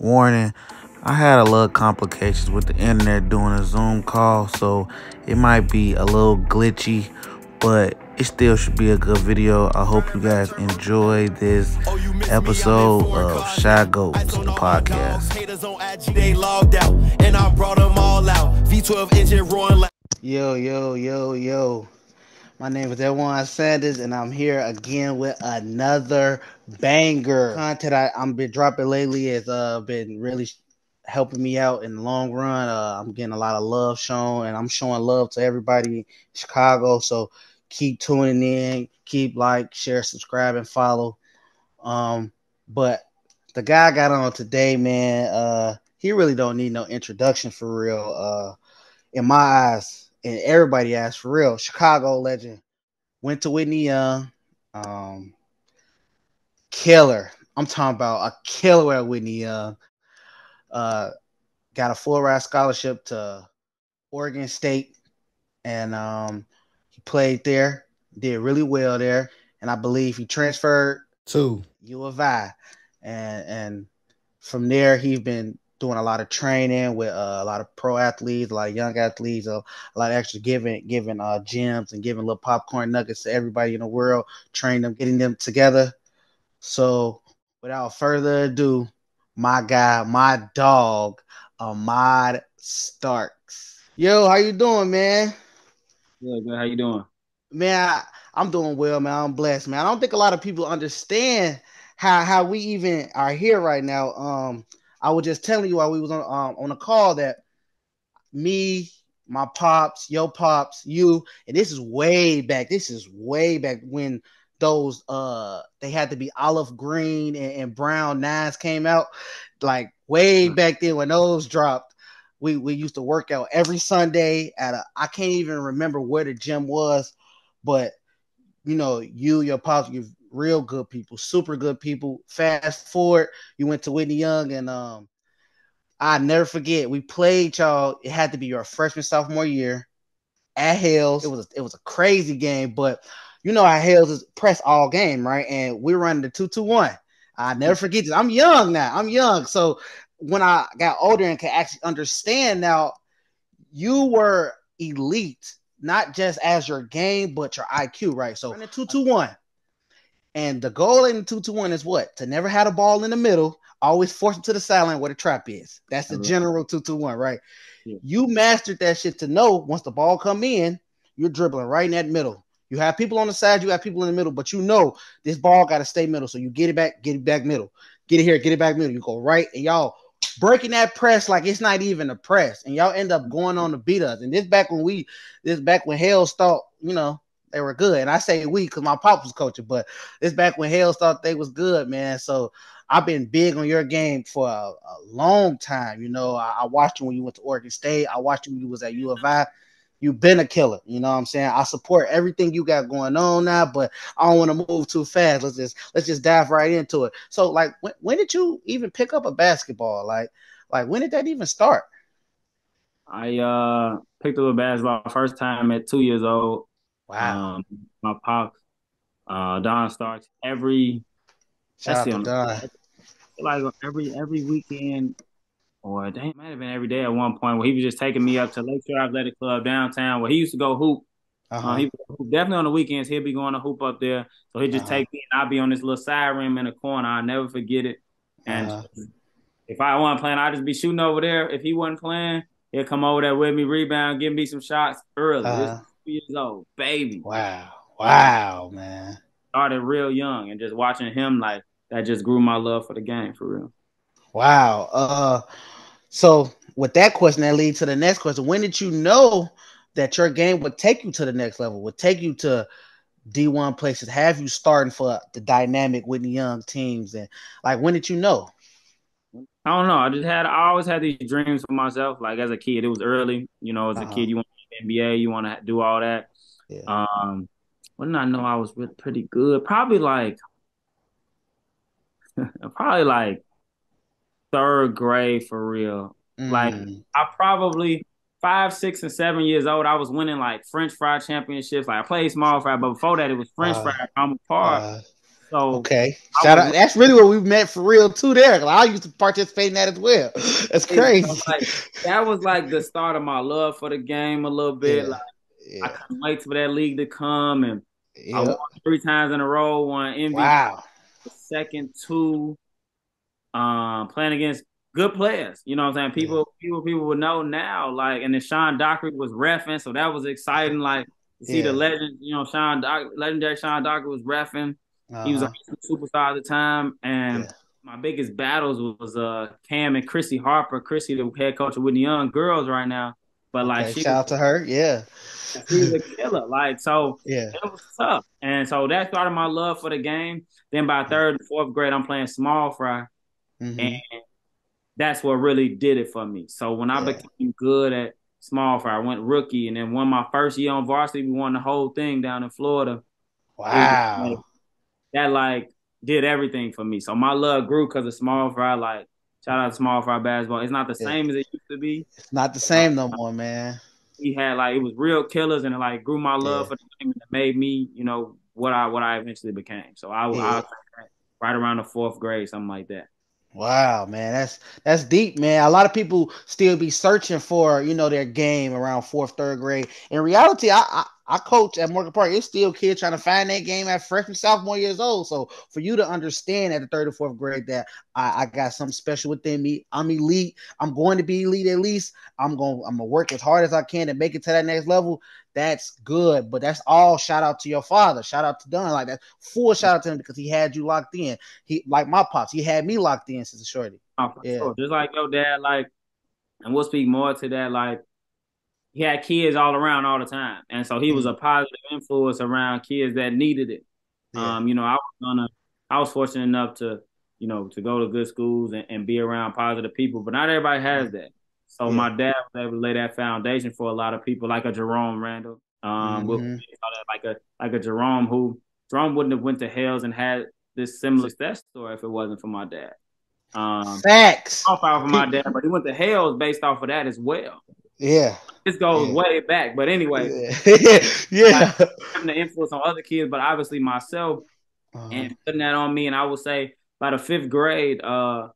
warning. I had a little complications with the internet doing a Zoom call, so it might be a little glitchy, but it still should be a good video. I hope you guys enjoy this episode of ChiGoats, the podcast. Yo, yo, yo, yo. My name is Edwan Sanders, and I'm here again with another banger. Content I, I'm been dropping lately has uh, been really helping me out in the long run. Uh, I'm getting a lot of love shown, and I'm showing love to everybody in Chicago. So keep tuning in, keep like, share, subscribe, and follow. Um, but the guy I got on today, man, uh, he really don't need no introduction for real. Uh, in my eyes, and everybody asked for real. Chicago legend went to Whitney Young, um, killer. I'm talking about a killer at Whitney Young. Uh, got a full ride scholarship to Oregon State, and um, he played there. Did really well there, and I believe he transferred to U of I, and and from there he's been doing a lot of training with uh, a lot of pro athletes, a lot of young athletes, uh, a lot of extra giving giving uh, gyms and giving little popcorn nuggets to everybody in the world, training them, getting them together. So without further ado, my guy, my dog, Ahmad Starks. Yo, how you doing, man? Good, good. How you doing? Man, I, I'm doing well, man. I'm blessed, man. I don't think a lot of people understand how how we even are here right now. Um, I was just telling you while we was on um, on a call that me, my pops, your pops, you, and this is way back. This is way back when those uh they had to be olive green and, and brown nines came out, like way back then when those dropped. We we used to work out every Sunday at a I can't even remember where the gym was, but you know, you, your pops, you real good people, super good people. Fast forward, you went to Whitney Young, and um, I never forget we played y'all. It had to be your freshman sophomore year at Hales. It was a, it was a crazy game, but you know how Hales is press all game, right? And we're running the two two one. I never forget this. I'm young now. I'm young, so when I got older and could actually understand now, you were elite, not just as your game, but your IQ, right? So in the two two one and the goal in 2 2 1 is what? To never have a ball in the middle, always force it to the sideline where the trap is. That's the general 2 2 1, right? Yeah. You mastered that shit to know once the ball come in, you're dribbling right in that middle. You have people on the side, you have people in the middle, but you know this ball got to stay middle. So you get it back, get it back middle. Get it here, get it back middle. You go right, and y'all breaking that press like it's not even a press, and y'all end up going on to beat us. And this back when we, this back when Hales thought, you know, they were good. And I say we because my pop was coaching, but it's back when Hales thought they was good, man. So I've been big on your game for a, a long time. You know, I, I, watched you when you went to Oregon State. I watched you when you was at U of I. You've been a killer. You know what I'm saying? I support everything you got going on now, but I don't want to move too fast. Let's just let's just dive right into it. So, like, when, when did you even pick up a basketball? Like, like when did that even start? I uh picked up a basketball first time at two years old. Wow. Um, my pops, uh, Don Starks, every Shout that's him. Like every every weekend, or it might have been every day at one point where he was just taking me up to Lakeshore Athletic Club downtown where he used to go hoop. Uh-huh. Uh, he definitely on the weekends he'll be going to hoop up there. So he'd just uh-huh. take me and I'll be on this little side rim in the corner. I'll never forget it. And uh-huh. if I wasn't playing, I'd just be shooting over there. If he wasn't playing, he'll come over there with me, rebound, give me some shots early. Uh-huh years old, baby. Wow, wow, man. Started real young, and just watching him like that just grew my love for the game for real. Wow. Uh, so with that question, that leads to the next question. When did you know that your game would take you to the next level? Would take you to D1 places? Have you starting for the dynamic Whitney Young teams? And like, when did you know? I don't know. I just had I always had these dreams for myself. Like as a kid, it was early. You know, as a uh-huh. kid, you want NBA, you want to do all that. Yeah. Um, when I know I was pretty good, probably like, probably like third grade for real. Mm. Like I probably five, six, and seven years old. I was winning like French fry championships. Like I played small fry, but before that it was French uh, fry. I'm a part. Uh, So okay, shout out. That's really what we met for real too. There, I used to participate in that as well. That's crazy. Like, that was like the start of my love for the game a little bit. Yeah. Like yeah. I couldn't wait for that league to come, and yep. I won three times in a row. Won MVP. Wow. Second two, um, playing against good players. You know what I'm saying? People, yeah. people, people would know now. Like, and then Sean Dockery was refing, so that was exciting. Like, to see yeah. the legend. You know, Sean Doc, legendary Sean Dockery was refing. Uh-huh. He was a uh-huh. superstar at the time, and yeah. my biggest battles was uh Cam and Chrissy Harper. Chrissy, the head coach of Whitney Young girls right now. But like, okay, shout out to her, yeah. She was a killer. Like, so yeah, it was tough. And so that started my love for the game. Then by third and fourth grade, I'm playing small fry, mm-hmm. and that's what really did it for me. So when I yeah. became good at small fry, I went rookie, and then won my first year on varsity. We won the whole thing down in Florida. Wow that like did everything for me. So my love grew because of small fry. Like shout out to small fry basketball. It's not the same yeah. as it used to be. It's not the same no uh, more, man. He had like it was real killers and it like grew my love yeah. for the game and it made me, you know, what I what I eventually became. So I, yeah. Right around the fourth grade, something like that. Wow, man, that's that's deep, man. A lot of people still be searching for you know their game around fourth, third grade. In reality, I, I I coach at Morgan Park. It's still kids trying to find that game at freshman, sophomore years old. So for you to understand at the third or fourth grade that I, I, got something special within me, I'm elite. I'm going to be elite at least. I'm going. I'm gonna work as hard as I can to make it to that next level. That's good. But that's all. Shout out to your father. Shout out to Don. Like that. Full shout out to him because he had you locked in. He like my pops. He had me locked in since a shorty. Oh, yeah. Sure. Just like your dad. Like, and we'll speak more to that. Like he had kids all around all the time, and so he was a mm-hmm. positive influence around kids that needed it. Yeah. Um, you know, I was gonna, I was fortunate enough to, you know, to go to good schools and, and be around positive people, but not everybody has that. So yeah. my dad was able to lay that foundation for a lot of people, like a Jerome Randall, um, mm-hmm. like a like a Jerome who Jerome wouldn't have went to Hales and had this similar success story if it wasn't for my dad. Um, Facts. Off of my dad, but he went to Hales based off of that as well. Yeah. This goes yeah. way back, but anyway, yeah, yeah. having the influence on other kids, but obviously myself, uh-huh. and putting that on me. And I would say by the fifth grade, uh,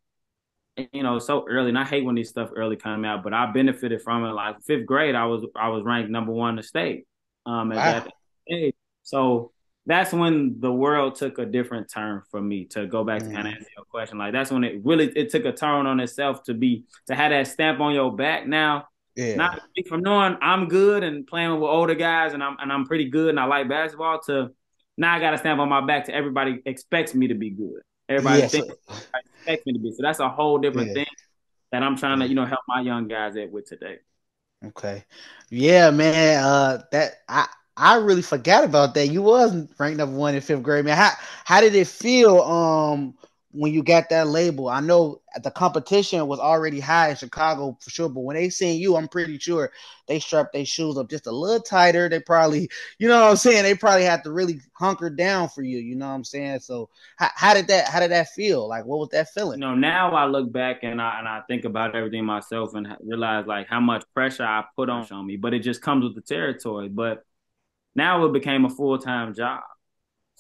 you know, so early, and I hate when these stuff early come out, but I benefited from it. Like fifth grade, I was I was ranked number one in the state. Um, at wow. that age. So that's when the world took a different turn for me to go back to kind of mm. answer your question. Like that's when it really it took a turn on itself to be to have that stamp on your back now yeah. Not from knowing I'm good and playing with older guys and I'm and I'm pretty good and I like basketball to now I got to stand on my back to everybody expects me to be good. Everybody yes. thinks expects me to be. So that's a whole different yeah. thing that I'm trying to you know help my young guys at with today. Okay, yeah, man. Uh, that I I really forgot about that. You wasn't ranked number one in fifth grade, man. How how did it feel? Um when you got that label. I know the competition was already high in Chicago for sure, but when they seen you, I'm pretty sure they strapped their shoes up just a little tighter. They probably, you know what I'm saying? They probably had to really hunker down for you. You know what I'm saying? So how, how did that how did that feel? Like what was that feeling? You know, now I look back and I and I think about everything myself and realize like how much pressure I put on, on me, but it just comes with the territory. But now it became a full time job.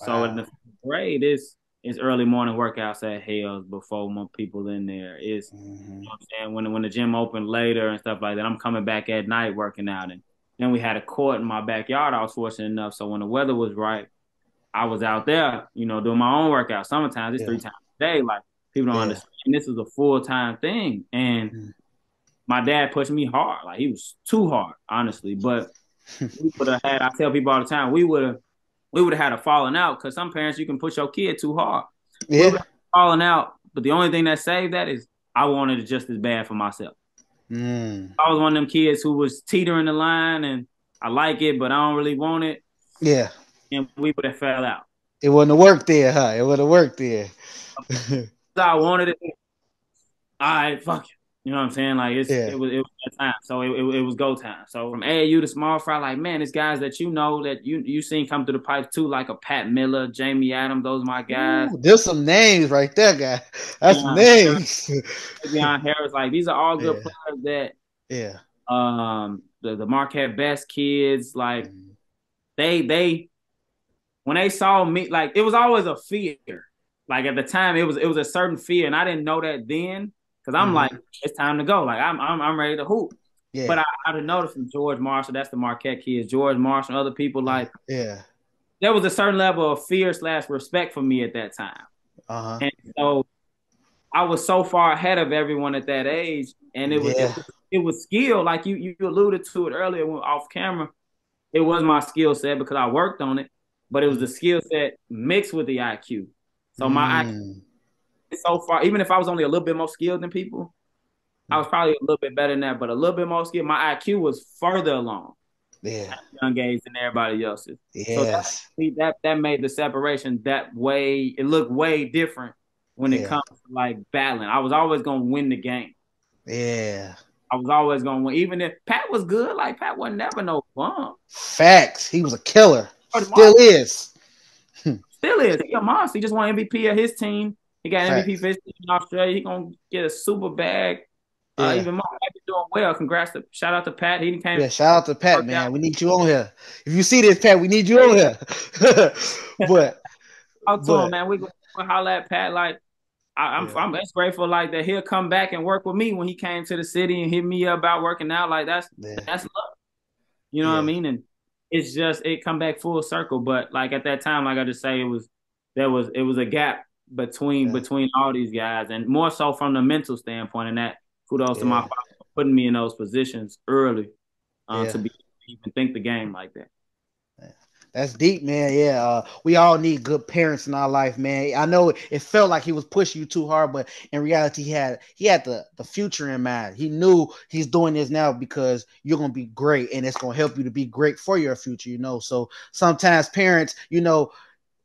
Wow. So in the grade, it's it's early morning workouts at Hales before more people in there. It's mm-hmm. you know I'm saying when when the gym opened later and stuff like that. I'm coming back at night working out, and then we had a court in my backyard. I was fortunate enough, so when the weather was right, I was out there, you know, doing my own workout. Sometimes it's yeah. three times a day. Like people don't yeah. understand this is a full time thing, and mm-hmm. my dad pushed me hard. Like he was too hard, honestly. But we would have had. I tell people all the time, we would have we would have had a falling out because some parents you can push your kid too hard. Yeah, falling out. But the only thing that saved that is I wanted it just as bad for myself. Mm. I was one of them kids who was teetering the line, and I like it, but I don't really want it. Yeah, and we would have fell out. It wouldn't have worked there, huh? It would have worked there. I wanted it. All right, fuck it. You know what I'm saying? Like it's yeah. it was it was that time, so it, it, it, was go time. So from AAU to small fry, like man, it's guys that you know that you you seen come through the pipe too, like a Pat Miller, Jamie Adams. Those are my guys. Ooh, there's some names right there, guy. That's Deion names. Deion Harris, like these are all good yeah. players that yeah. Um, the the Marquette Best kids, like mm. they they when they saw me, like it was always a fear. Like at the time, it was it was a certain fear, and I didn't know that then because I'm mm-hmm. like, it's time to go. Like I'm I'm, I'm ready to hoop. Yeah. But I, I didn't notice from George Marshall, that's the Marquette kids, George Marshall, other people like, yeah, there was a certain level of fear slash respect for me at that time. Uh-huh. And so I was so far ahead of everyone at that age, and it was, yeah. it was it was skill, like you you alluded to it earlier when off camera. It was my skill set because I worked on it, but it was the skill set mixed with the IQ. So my mm. IQ so far, even if I was only a little bit more skilled than people, I was probably a little bit better than that, but a little bit more skilled. My IQ was further along. Yeah. young age than everybody else's. Yes. So that, that, that made the separation that way. It looked way different when it yeah. comes to like battling. I was always gonna win the game. Yeah. I was always gonna win, even if Pat was good. Like Pat was never no bum. Facts. He was a killer. Still is. Still is. He a monster. He just won MVP of his team. He got. MVP for his team in Australia. He gonna get a super bag. Uh, yeah. Uh, even more doing well. Congrats to shout out to Pat. He came. Yeah, shout out to Pat, man. Out. We need you on here. If you see this, Pat, we need you on here. but I'll tell him, man. We gonna holler at Pat. Like I, am yeah. I'm, grateful like that he'll come back and work with me when he came to the city and hit me up about working out. Like that's yeah. that's love. You know what I mean? And it's just it come back full circle. But like at that time, like I just say, it was there was it was a gap between between all these guys, and more so from the mental standpoint. And that kudos to my father for putting me in those positions early uh, to be even think the game like that. That's deep, man. Yeah, uh, we all need good parents in our life, man. I know it felt like he was pushing you too hard, but in reality, he had he had the the future in mind. He knew he's doing this now because you're gonna be great, and it's gonna help you to be great for your future. You know, so sometimes parents, you know,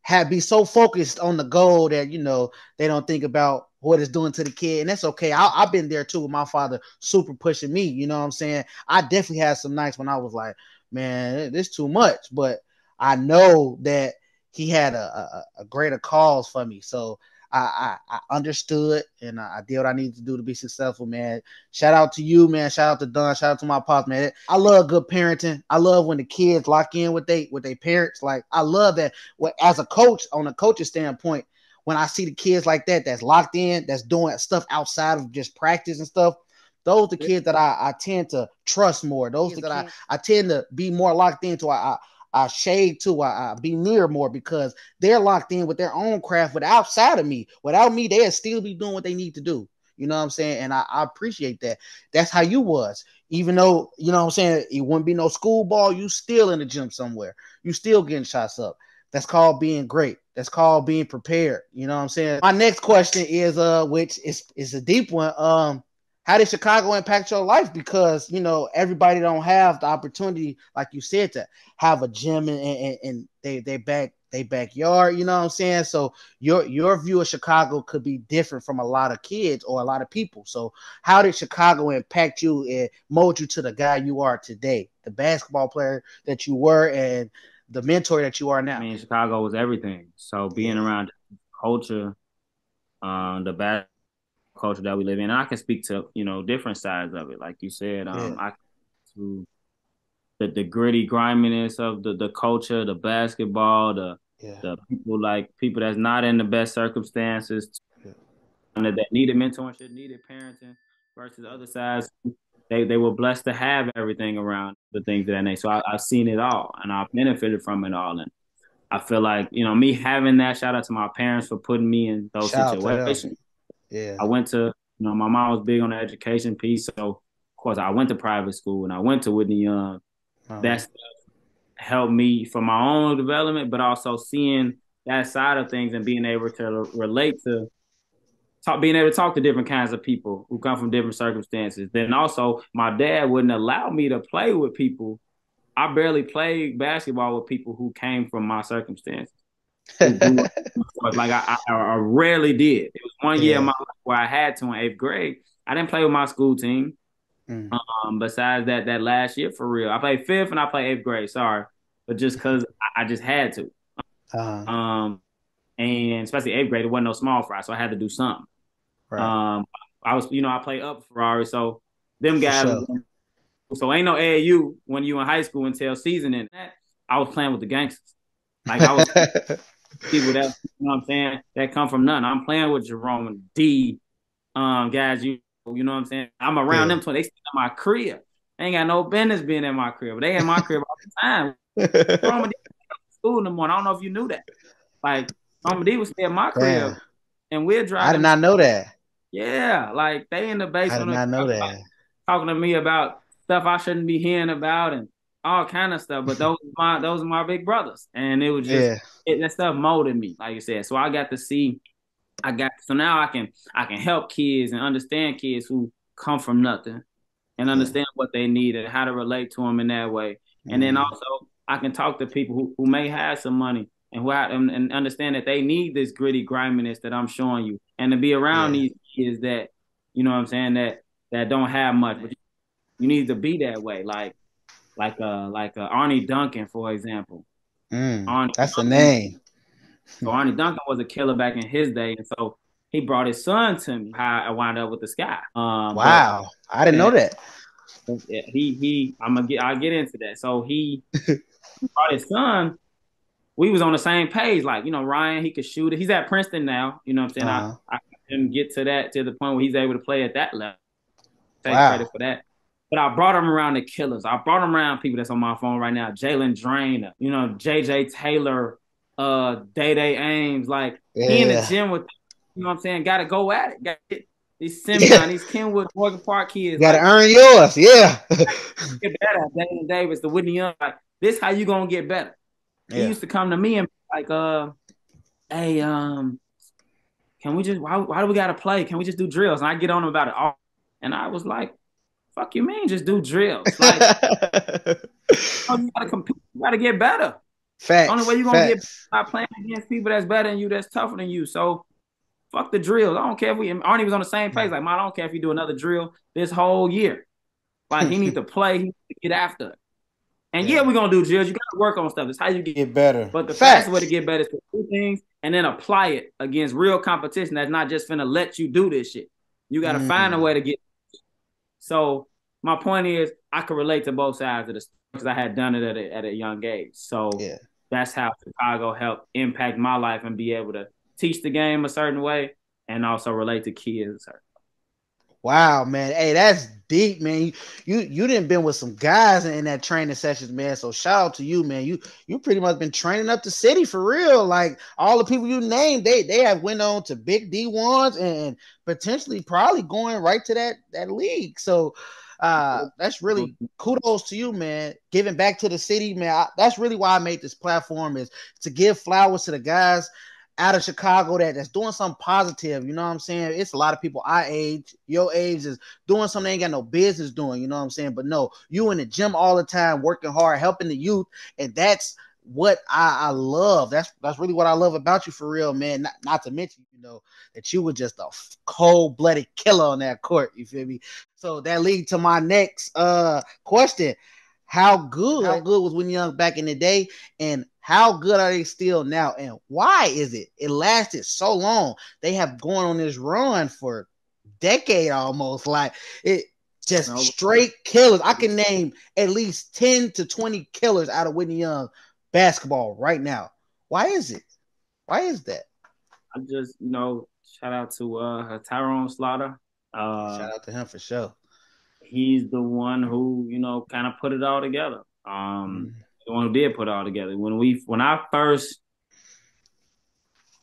have be so focused on the goal that you know they don't think about what it's doing to the kid, and that's okay. I, have been there too with my father, super pushing me. You know what I'm saying? I definitely had some nights when I was like, man, this too much, but I know that he had a, a, a greater cause for me. So I, I, I understood and I, did what I needed to do to be successful, man. Shout out to you, man. Shout out to Don. Shout out to my pops, man. I love good parenting. I love when the kids lock in with they with their parents. Like I love that. As a coach, on a coach's standpoint, when I see the kids like that, that's locked in, that's doing stuff outside of just practice and stuff. Those are the kids that I, I tend to trust more. Those that I, I tend to be more locked into. I, I I shade to, I, I be near more because they're locked in with their own craft. But outside of me, without me, they'll still be doing what they need to do. You know what I'm saying? And I, I, appreciate that. That's how you was. Even though, you know what I'm saying, it wouldn't be no school ball, you still in the gym somewhere. You still getting shots up. That's called being great. That's called being prepared. You know what I'm saying? My next question is uh which is is a deep one. Um how did Chicago impact your life? Because you know everybody don't have the opportunity, like you said, to have a gym and, and, and they they back they backyard. You know what I'm saying? So your your view of Chicago could be different from a lot of kids or a lot of people. So how did Chicago impact you and mold you to the guy you are today, the basketball player that you were, and the mentor that you are now? I mean, Chicago was everything. So being around culture, um, the bad culture that we live in. And I can speak to you know different sides of it, like you said. Um, yeah. I to the the gritty griminess of the the culture, the basketball, the yeah. the people like people that's not in the best circumstances, yeah. that, that needed mentorship, needed parenting, versus other sides. They, they were blessed to have everything around the things that they. So I, I've seen it all, and I've benefited from it all. And I feel like you know me having that. Shout out to my parents for putting me in those shout situations. Yeah. I went to, you know, my mom was big on the education piece. So, of course, I went to private school and I went to Whitney Young. Uh-huh. That helped me for my own development, but also seeing that side of things and being able to relate to talk, being able to talk to different kinds of people who come from different circumstances. Then also, my dad wouldn't allow me to play with people. I barely played basketball with people who came from my circumstances. like I, I, I, rarely did. It was one yeah. year in my life where I had to in eighth grade. I didn't play with my school team. Mm. Um, besides that, that last year for real, I played fifth and I played eighth grade. Sorry, but just because I, I, just had to. Uh-huh. Um, and especially eighth grade, it wasn't no small fry, so I had to do something. Right. Um, I was, you know, I played up Ferrari, so them guys. Sure. So ain't no AAU when you in high school until season and that. I was playing with the gangsters. Like I was people that you know what I'm saying that come from nothing. I'm playing with Jerome and D, um, guys. You you know what I'm saying. I'm around yeah. them, so they stay in my crib. They ain't got no business being in my crib, but they in my crib all the time. Jerome D, school in the morning. I don't know if you knew that. Like Jerome D was stay in my crib, Damn. and we're driving. I did not know that. Yeah, like they in the basement. I did not know that. Talking to me about stuff I shouldn't be hearing about and all kind of stuff. But those my those are my big brothers, and it was just yeah. It, that stuff molded me, like you said. So I got to see, I got so now I can I can help kids and understand kids who come from nothing, and understand yeah. what they need and how to relate to them in that way. Mm-hmm. And then mm-hmm. also I can talk to people who, who may have some money and who have, and, and, understand that they need this gritty griminess that I'm showing you, and to be around yeah. these kids that you know what I'm saying that that don't have much, but you need to be that way, like like uh like uh, Arnie Duncan, for example. Mm, Arne that's Duncan, the name. So Arne Duncan was a killer back in his day, and so he brought his son to me. How I wound up with the sky. Um, wow, but, I didn't know that. He he, I'm gonna get I'll get into that. So he brought his son, we was on the same page. Like, you know, Ryan, he could shoot it. He's at Princeton now. You know what I'm saying? Uh-huh. I, I didn't get to that to the point where he's able to play at that level. Take wow. credit for that. But I brought him around the killers. I brought him around people that's on my phone right now. Jalen Drainer, you know, JJ Taylor, uh, Day Day Ames. Like yeah. he in the gym with, you know what I'm saying? Got to go at it. Got these Simeon, yeah. these Kenwood, Morgan Park kids. Got to like, earn yours. Yeah. get better. Daniel Davis, the Whitney Young. Like, this how you gonna get better. Yeah. He used to come to me and like, uh, hey, um, can we just why, why do we gotta play? Can we just do drills? And I get on him about it all. And I was like, fuck you mean just do drills? Like you gotta compete, you gotta get better. Facts. The only way you're gonna Facts. get by playing against people that's better than you, that's tougher than you. So fuck the drills. I don't care if we Arne was on the same page. Like, man, I don't care if you do another drill this whole year. Like he needs to play, he needs to get after it. And yeah, yeah we're gonna do drills. You gotta work on stuff. It's how you get, get better. But the Facts. fastest way to get better is to do things and then apply it against real competition that's not just gonna let you do this shit. You gotta mm. find a way to get. So my point is, I could relate to both sides of the story because I had done it at a, at a young age. So yeah. that's how Chicago helped impact my life and be able to teach the game a certain way and also relate to kids Wow, man. Hey, that's deep, man. You you you didn't been with some guys in that training sessions, man. So shout out to you, man. You you pretty much been training up the city for real. Like all the people you named, they they have went on to big D ones and potentially probably going right to that that league. So uh that's really kudos to you man giving back to the city man I, that's really why i made this platform is to give flowers to the guys out of Chicago that that's doing something positive. You know what I'm saying? It's a lot of people our age, your age is doing something they ain't got no business doing. You know what I'm saying? But no, you in the gym all the time, working hard, helping the youth, and that's what I, I love. That's that's really what I love about you for real, man. Not, not to mention, you know, that you were just a cold blooded killer on that court. You feel me? So that lead to my next uh question. How good, how good was Whitney Young back in the day, and how good are they still now? And why is it it lasted so long? They have gone on this run for decade almost. Like it just straight killers. I can name at least 10 to 20 killers out of Whitney Young basketball right now. Why is it? Why is that? I just, you know, shout out to uh Tyrone Slaughter. Uh shout out to him for sure. He's the one who, you know, kind of put it all together. Um mm the one who did put it all together. When we when I first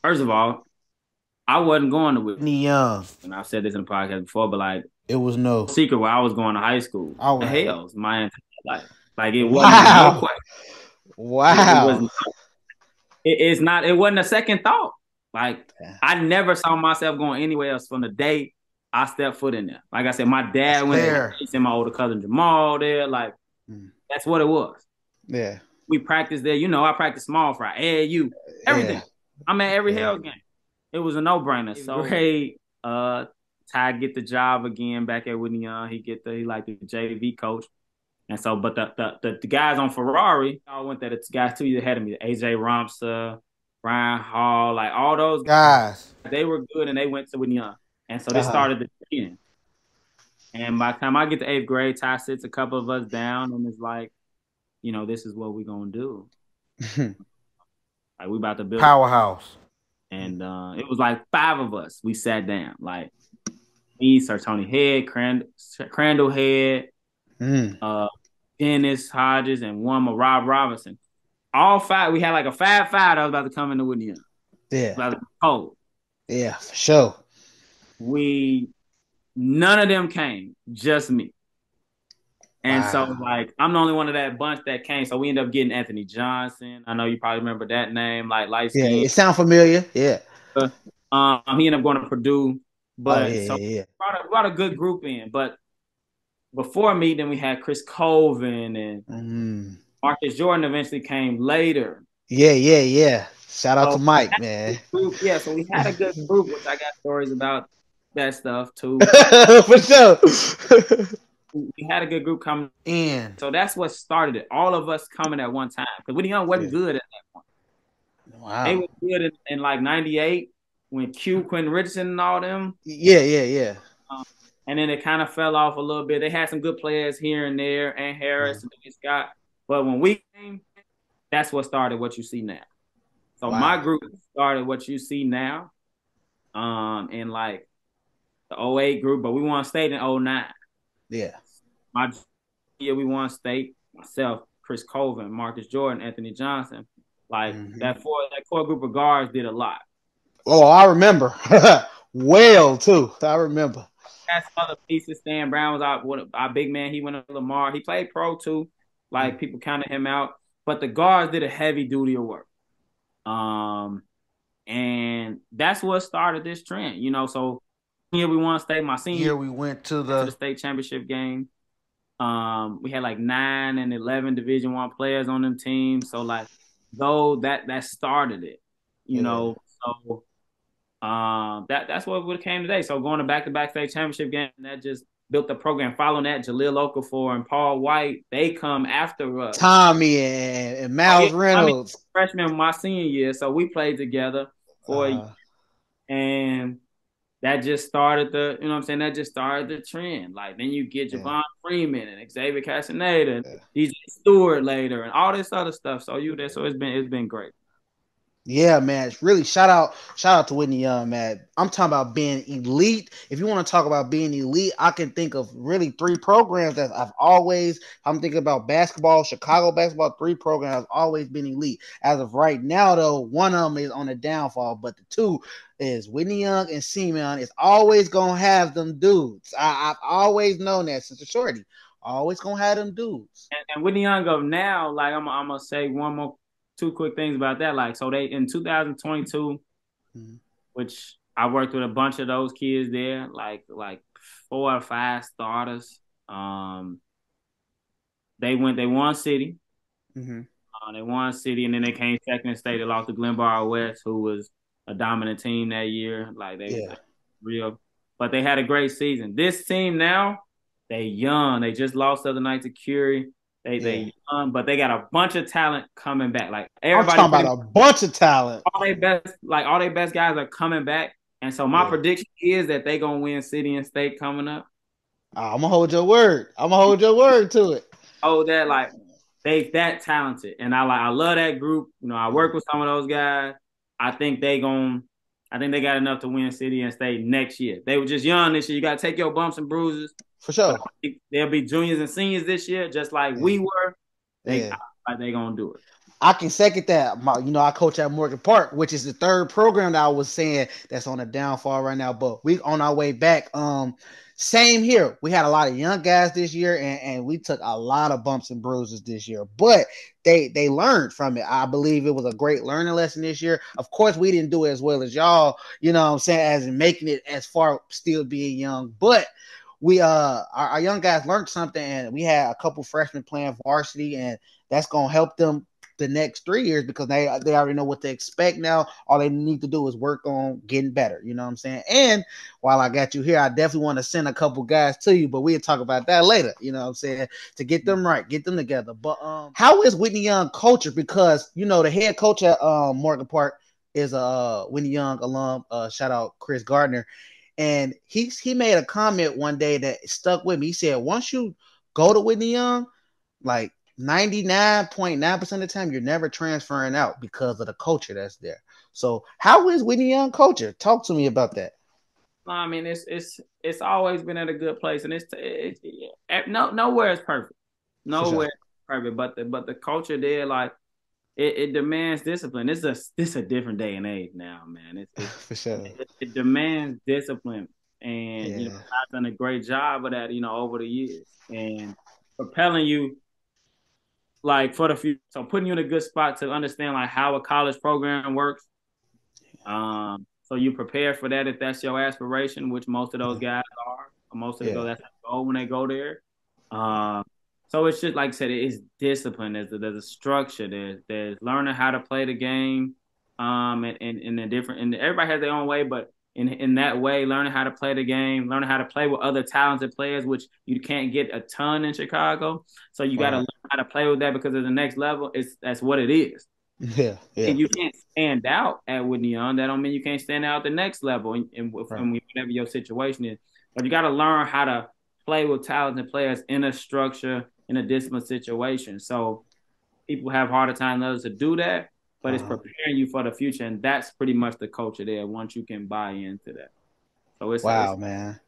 first of all, I wasn't going to Whitney Young. And I've said this in the podcast before, but like it was no secret where I was going to high school. Oh, the Hales my entire life. Like it wasn't wow. no question. Wow. It, it, it's not it wasn't a second thought. Like I never saw myself going anywhere else from the day I stepped foot in there. Like I said, my dad that's went there. and my older cousin Jamal there. Like mm. that's what it was. Yeah. We practiced there. You know, I practiced small fry, AAU, everything. Yeah. I'm at every yeah. Hales game. It was a no brainer. So hey, uh, Ty get the job again back at Whitney Young. He get the he like the JV coach. And so, but the the, the, the guys on Ferrari, I went there. The guys two years ahead of me, AJ Romsa, Brian Hall, like all those guys, they were good, and they went to Young. And so they uh-huh. started the team. And by the time I get to eighth grade, Ty sits a couple of us down, and it's like, you know, this is what we're gonna do. Like we about to build powerhouse. And uh, it was like five of us. We sat down, like me, Sir Tony Head, Crandall, Crandall Head, mm. uh, Dennis Hodges, and one more Rob Robinson. All five. We had like a five five that was about to come into Whitney. Yeah. About to cold. Yeah, for sure. We none of them came, just me. And wow. so, like, I'm the only one of that bunch that came. So we ended up getting Anthony Johnson. I know you probably remember that name, like light Yeah, it sound familiar. Yeah. Uh, um, he ended up going to Purdue, but oh, yeah, so yeah, yeah. Brought, a, brought a good group in. But before me, then we had Chris Colvin and mm. Marcus Jordan. Eventually came later. Yeah, yeah, yeah. Shout out so to Mike, man. Group, yeah, so we had a good group, which I got stories about that stuff too. For sure we had a good group coming in. So that's what started it. All of us coming at one time. Because Whitney Young wasn't yeah. good at that point. Wow. They were good in, in like 98 when Q, Quentin Richardson, and all them. Yeah, yeah, yeah. And then it kind of fell off a little bit. They had some good players here and there, and Harris mm-hmm. and Scott. But when we came, that's what started what you see now. So wow. my group started what you see now. Um, in like the 08 group, but we want to stay in 09. Yeah. My year we won state, myself, Chris Colvin, Marcus Jordan, Anthony Johnson. Like mm-hmm. that four that core group of guards did a lot. Oh, I remember. well too. I remember. That's other pieces. Stan Brown was our, our big man. He went to Lamar. He played pro too. Like mm-hmm. people counted him out. But the guards did a heavy duty of work. Um, and that's what started this trend. You know, so here we won state. My senior year we went to the, to the state championship game. Um, we had like nine and eleven Division One players on them teams. So like, though that that started it, you yeah. know. So um, that that's what it came today. So going to back to back state championship game, that just built the program. Following that, Jahlil Okafor and Paul White, they come after us. Tommy and, and Miles oh, Reynolds, freshman my senior year. So we played together for, uh, and that just started the, you know what I'm saying? That just started the trend. Like then you get Javon yeah. Freeman and Xavier Castaneda and yeah. DJ Steward later and all this other stuff. So you there. So it's been it's been great. Yeah, man. It's really shout out, shout out to Whitney Young, man. I'm talking about being elite. If you want to talk about being elite, I can think of really three programs that I've always. I'm thinking about basketball, Chicago basketball. Three programs have always been elite. As of right now, though, one of them is on the downfall, but the two is Whitney Young and Simeon is always gonna have them dudes. I, have always known that since a shorty. Always gonna have them dudes. And, and Whitney Young of now, like I'm, I'm gonna say one more two quick things about that. Like, so they in 2022, mm-hmm. which I worked with a bunch of those kids there, like like four or five starters. Um, they went, they won city. Mm-hmm. Uh, they won city, and then they came second and state. They lost to Glenbard West, who was a dominant team that year. Like they yeah. real, but they had a great season. This team now, they young. They just lost the other night to Curie. They yeah. they young, but they got a bunch of talent coming back. Like everybody, I'm talking about a bunch of talent. All their best, like all their best guys are coming back. And so my yeah. prediction is that they gonna win city and state coming up. Ah, I'm gonna hold your word. I'm gonna hold your word to it. Oh, that like they that talented, and I like I love that group. You know, I work with some of those guys. I think they going to, I think they got enough to win city and state next year. They were just young this year. You got to take your bumps and bruises. For sure. There'll be juniors and seniors this year, just like yeah. we were. They yeah. like they gonna do it. I can second that. My, you know, I coach at Morgan Park, which is the third program that I was saying that's on a downfall right now. But we on our way back. Um, same here. We had a lot of young guys this year, and, and we took a lot of bumps and bruises this year. But they they learned from it. I believe it was a great learning lesson this year. Of course, we didn't do it as well as y'all, you know I'm saying, as in making it as far still being young. But we uh our, our young guys learned something and we had a couple freshmen playing varsity and that's gonna help them the next three years because they they already know what to expect now. All they need to do is work on getting better. You know what I'm saying? And while I got you here, I definitely want to send a couple guys to you, but we'll talk about that later. You know what I'm saying? To get them right, get them together. But um, how is Whitney Young culture? Because you know the head coach at um, Morgan Park is a uh, Whitney Young alum. Uh, shout out Chris Gardner. And he he made a comment one day that stuck with me. He said, once you go to Whitney Young, like 99.9% of the time you're never transferring out because of the culture that's there. So how is Whitney Young culture? Talk to me about that. I mean, it's it's it's always been at a good place, and it's, it's it, no nowhere is perfect, nowhere sure. perfect. But the but the culture there, like it, it, demands discipline. It's a this a different day and age now, man. It's, it's for sure. It, it, demands discipline, and yeah. you know I've done a great job of that, you know, over the years, and propelling you like for the future. So putting you in a good spot to understand like how a college program works. Um, so you prepare for that if that's your aspiration, which most of those mm-hmm. guys are. Most of yeah. them go that's their goal when they go there. Um, so it's just like I said, it's discipline. There's a, there's a structure. There's there's learning how to play the game, um, and in in a different. And everybody has their own way, but in in that way, learning how to play the game, learning how to play with other talented players, which you can't get a ton in Chicago. So you got to learn how to play with that because at the next level, it's that's what it is. Yeah, yeah. And you can't stand out at Whitney Young. That don't mean you can't stand out at the next level, and, and, right. and whatever your situation is. But you got to learn how to play with talented players in a structure, in a disciplined situation. So people have harder time than others to do that, but uh-huh. it's preparing you for the future, and that's pretty much the culture there. Once you can buy into that, so it's wow, it's, man,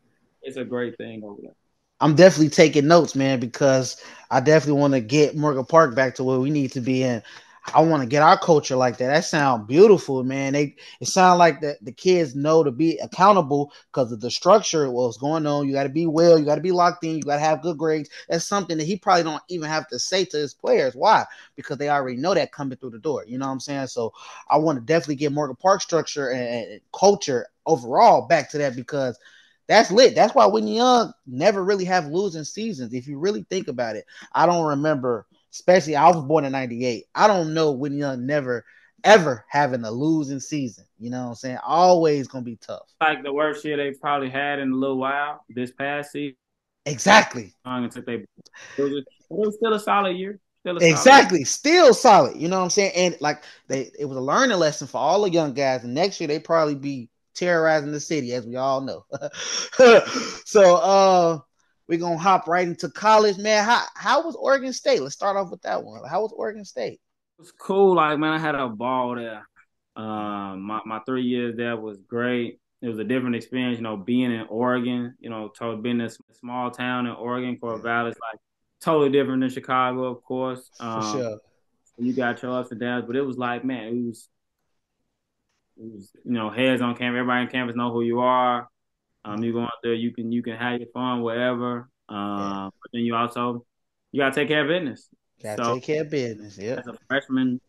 it's a great thing over there. I'm definitely taking notes, man, because I definitely want to get Morgan Park back to where we need to be in. I want to get our culture like that. That sounds beautiful, man. They it sounds like that the kids know to be accountable because of the structure, what's going on. You got to be well, you got to be locked in, you got to have good grades. That's something that he probably don't even have to say to his players. Why? Because they already know that coming through the door. You know what I'm saying? So I want to definitely get Morgan Park structure and, and culture overall back to that because that's lit. That's why Whitney Young never really have losing seasons. If you really think about it, I don't remember especially I was born in 98. I don't know when Young never ever having a losing season. You know what I'm saying? Always gonna be tough. Like the worst year they probably had in a little while this past season. Exactly. Until they, it, was, it was still a solid year. Still a exactly. Solid Still solid. You know what I'm saying? And like they, it was a learning lesson for all the young guys. And next year they probably be terrorizing the city, as we all know. so, uh, we're gonna hop right into college, man. How how was Oregon State? Let's start off with that one. How was Oregon State? It was cool. Like man, I had a ball there. Um, my my three years there was great. It was a different experience, you know, being in Oregon. You know, to being in a small town in Oregon, Corvallis, like totally different than Chicago, of course. Um, For sure. You got your ups and downs, but it was like, man, it was, it was, you know, heads on campus. Everybody on campus know who you are. Um, you go out there, you can you can have your fun wherever. Um, yeah. but then you also you gotta take care of business. Gotta so, take care of business. Yeah. As a freshman,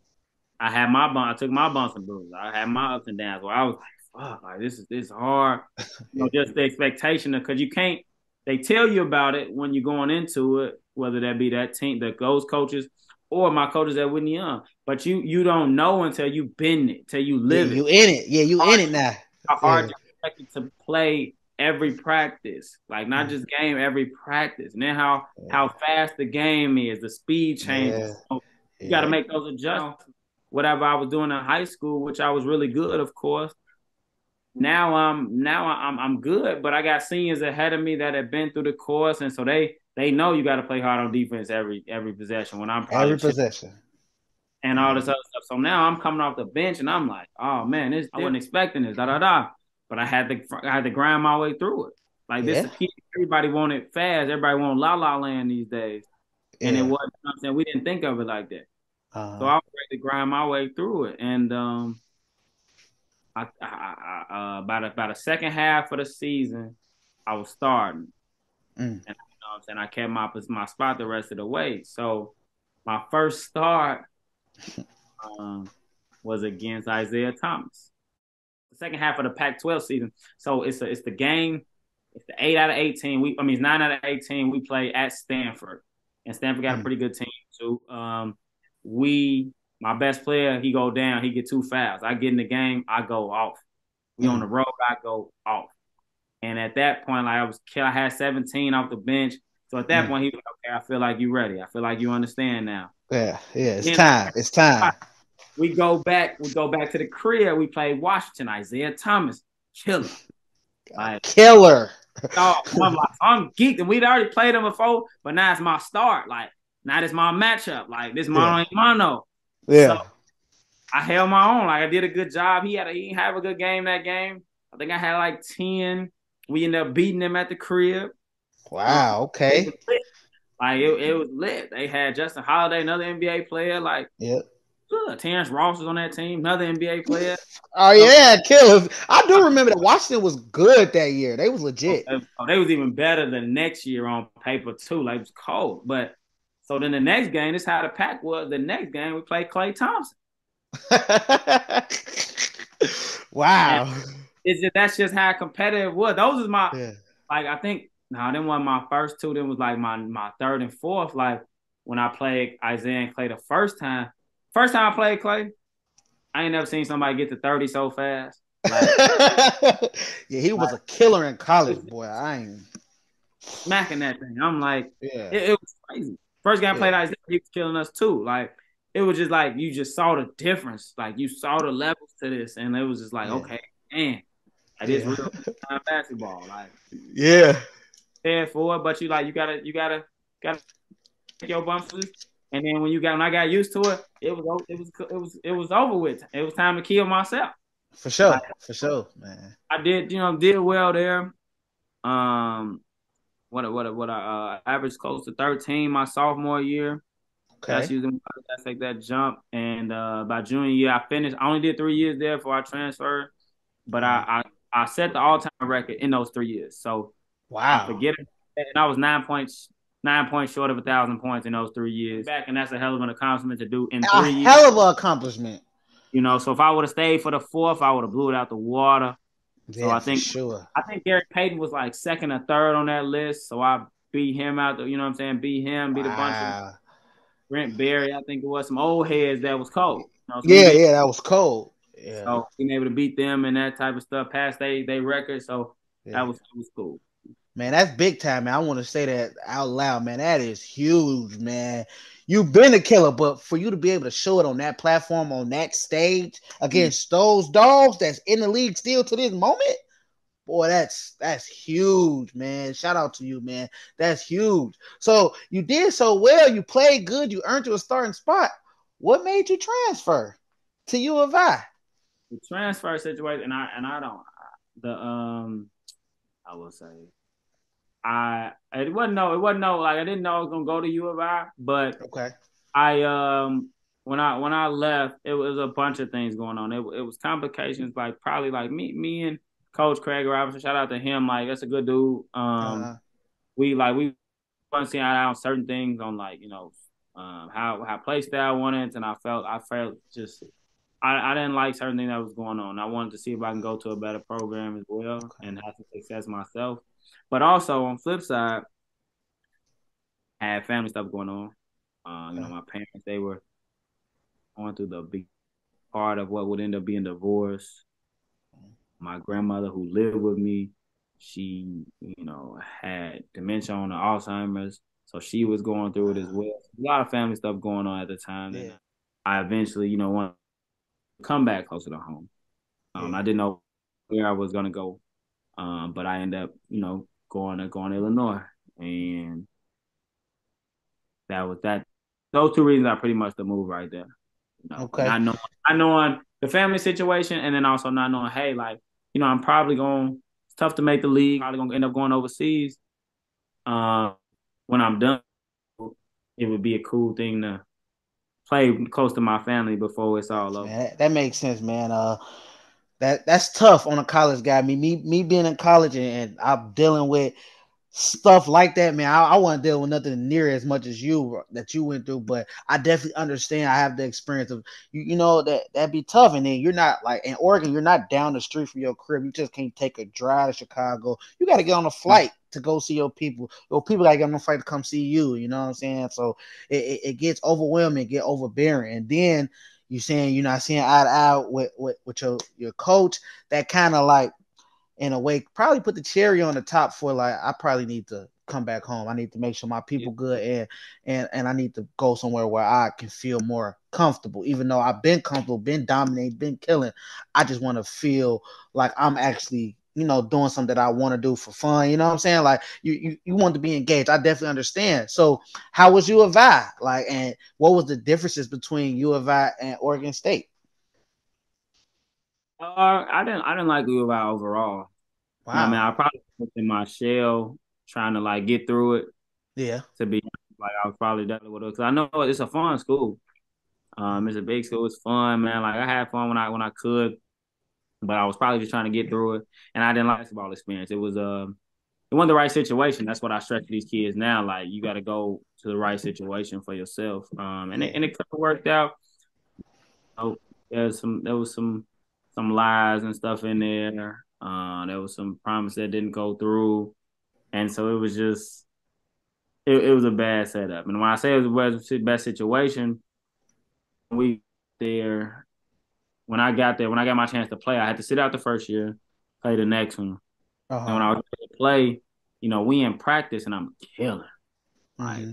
I had my bump. I took my bumps and bruises. I had my ups and downs where I was like, "Fuck, like this is this is hard." you know, just the expectation of because you can't. They tell you about it when you're going into it, whether that be that team, the those coaches, or my coaches at Whitney Young. But you you don't know until you've been it, till you live yeah, You in it, yeah, you in it now. How hard yeah. you to play every practice, like not mm. just game, every practice, and then how yeah. how fast the game is, the speed changes. Yeah. So you yeah. got to make those adjustments. Whatever I was doing in high school, which I was really good, of course. Now I'm now I'm I'm good, but I got seniors ahead of me that have been through the course, and so they they know you got to play hard on defense every every possession. When I'm every possession and all this other stuff. So now I'm coming off the bench, and I'm like, oh man, this I wasn't expecting this. Da da da but I had to I had to grind my way through it. Like this, yeah. everybody wanted fast. Everybody wanted La La Land these days, yeah. and it wasn't. You know I'm saying we didn't think of it like that. Uh-huh. So I was ready to grind my way through it, and um, I, I, I uh, about a, about a second half of the season, I was starting, mm. and you know I'm saying I kept my my spot the rest of the way. So my first start um, was against Isaiah Thomas second half of the Pac-12 season. So it's a, it's the game. It's the eight out of eighteen. We I mean it's nine out of eighteen. We play at Stanford, and Stanford got a mm. pretty good team too. Um, we my best player he go down. He get two fouls. I get in the game. I go off. We on the mm. road. I go off. And at that point, like I was, I had 17 off the bench. So at that mm. point, he was okay. I feel like you ready. I feel like you understand now. Yeah, yeah. It's time. It's time. We go back. We go back to the crib. We play Washington. Isaiah Thomas, killer, like, killer. Oh, I'm, like, I'm geeked, and we'd already played him before, but now it's my start. Like now it's my matchup. Like this mono yeah. mono. Yeah. So I held my own. Like I did a good job. He had a, he have a good game that game. I think I had like 10. We ended up beating them at the crib. Wow, okay. Like it, it was lit. They had Justin Holiday, another NBA player. Like, yeah. Good. Terrence Ross was on that team, another NBA player. Oh yeah, killers. I do remember that Washington was good that year. They was legit. Oh, oh, they was even better than next year on paper too. Like it was cold. But so then the next game, this is how the pack was. The next game we played Klay Thompson. wow. And it's just that's just how competitive was. Those is my yeah. like I think now then one my first two, then was like my my third and fourth. Like when I played Isaiah and Klay the first time First time I played Klay, I ain't never seen somebody get to 30 so fast. Like, yeah, he was like, a killer in college, boy. I ain't smacking that thing. I'm like, yeah, it, it was crazy. First game I played Isaiah, he was killing us too. Like, it was just like you just saw the difference. Like you saw the levels to this, and it was just like, yeah. okay, man, is yeah. real time basketball. Like, yeah, head forward, but you like you gotta you gotta gotta take your bumps and then when you got when I got used to it, it was it was it was it was over with. It was time to kill myself. For sure, I, for sure, man. I did, you know, did well there. Um, what what what I uh, averaged close to thirteen my sophomore year. Okay. That's using that's like that jump. And uh, by junior year, I finished. I only did three years there before I transferred, but I I, I set the all time record in those three years. So wow, I forget it. And I was nine points nine points short of a thousand points in those three years back, and that's a hell of an accomplishment to do in a three years. hell of an accomplishment. You know, so if I would have stayed for the fourth, I would have blew it out the water. Yeah, so I think sure. I think Gary Payton was like second or third on that list. So I beat him out. The, you know what I'm saying? Beat him. Beat wow. a bunch of Brent Barry. I think it was some old heads that was cold. You know, yeah, yeah, that was cold. Yeah. So being able to beat them and that type of stuff past they they record. So yeah. that was that was cool. Man, that's big time, man. I want to say that out loud, man. That is huge, man. You've been a killer, but for you to be able to show it on that platform, on that stage against mm. those dogs that's in the league still to this moment, boy, that's that's huge, man. Shout out to you, man. That's huge. So you did so well. You played good. You earned you a starting spot. What made you transfer to U of I? The transfer situation, and I and I don't the um I will say I it wasn't no, it wasn't no like I didn't know I was gonna go to U of I, but okay. I um when I when I left, it was a bunch of things going on. It, it was complications like probably like me me and Coach Craig Robinson. Shout out to him. Like that's a good dude. Um, uh-huh. we like we want to see out on certain things on like you know um, how how play style wanted, and I felt I felt just I, I didn't like certain things that was going on. I wanted to see if I can go to a better program as well okay. and have some success myself. But also on flip side, I had family stuff going on. Uh, you know, my parents they were going through the big part of what would end up being divorce. My grandmother who lived with me, she, you know, had dementia on the Alzheimer's. So she was going through it as well. A lot of family stuff going on at the time. Yeah. I eventually, you know, want to come back closer to home. Um, yeah. I didn't know where I was gonna go, um, but I end up, you know, going to going to Illinois, and that was that. Those two reasons are pretty much the move right there. You know, okay. Not knowing, not knowing the family situation, and then also not knowing, hey, like you know, I'm probably going. It's tough to make the league. Probably gonna end up going overseas. Uh, when I'm done, it would be a cool thing to play close to my family before it's all over. Man, that makes sense, man. Uh, that that's tough on a college guy. I mean, me me being in college and, and I'm dealing with stuff like that, man. I, I want to deal with nothing near as much as you that you went through, but I definitely understand. I have the experience of you, you know that that'd be tough. And then you're not like in Oregon, you're not down the street from your crib. You just can't take a drive to Chicago. You got to get on a mm. flight to go see your people. Your people got to get on a flight to come see you. You know what I'm saying? So it, it, it gets overwhelming, get overbearing, and then you saying you're not seeing eye to eye with, with, with your, your coach, that kind of like in a way probably put the cherry on the top for like I probably need to come back home. I need to make sure my people good and and and I need to go somewhere where I can feel more comfortable. Even though I've been comfortable, been dominating, been killing, I just want to feel like I'm actually you know, doing something that I want to do for fun. You know what I'm saying? Like you, you, you want to be engaged. I definitely understand. So how was U of I? Like, and what was the differences between U of I and Oregon State? Uh, I didn't, I didn't like U of I overall. Wow. I mean, I probably put in my shell trying to like get through it. Yeah. To be like, I was probably definitely with it because I know it's a fun school. Um, it's a big school. It's fun, man. Like I had fun when I when I could but I was probably just trying to get through it, and I didn't like the ball experience. It was uh, it wasn't the right situation. That's what I stress to these kids now. Like you got to go to the right situation for yourself. Um, and it, and it could have worked out. Oh, there's some there was some some lies and stuff in there. Uh, there was some promise that didn't go through, and so it was just it, it was a bad setup. And when I say it was a bad situation, we there when I got there, when I got my chance to play, I had to sit out the first year, play the next one. Uh-huh. And when I was to play, you know, we in practice and I'm killing. Like, mm-hmm.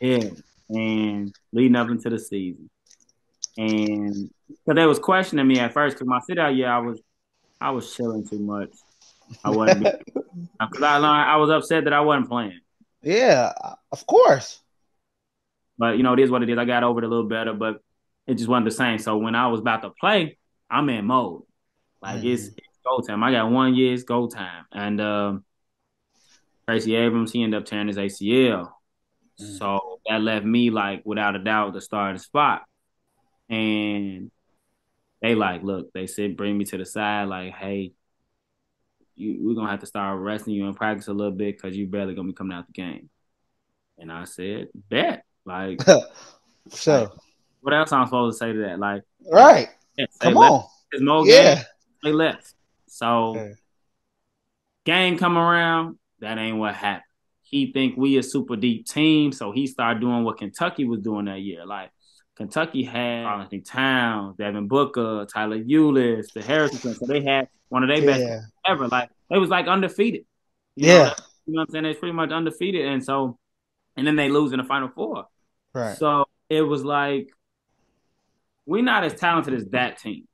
yeah. And leading up into the season. And because they was questioning me at first, because my sit out year, I was I was chilling too much. I wasn't because I I was upset that I wasn't playing. Yeah, of course. But you know, it is what it is. I got over it a little better, but it just wasn't the same. So when I was about to play, I'm in mode. Like mm-hmm. it's, it's go time. I got one year, it's go time. And um, Tracy Abrams, he ended up tearing his ACL. Mm-hmm. So that left me like without a doubt the starting spot. And they like, look, they said bring me to the side, like, hey, you, we're gonna have to start resting you in practice a little bit because you barely gonna be coming out the game. And I said, bet. Like so what else I'm supposed to say to that? Like, right? Yeah, Come on, it's more yeah. Game, they left. So, okay. game come around, that ain't what happened. He think we a super deep team, so he started doing what Kentucky was doing that year. Like Kentucky had Anthony Towns, Devin Booker, Tyler Ulis, the Harrison. So they had one of their yeah. best ever. Like they was like undefeated. You yeah. Know, you know what I'm saying? It's pretty much undefeated. And so and then they lose in the final four. Right. So it was like we're not as talented as that team.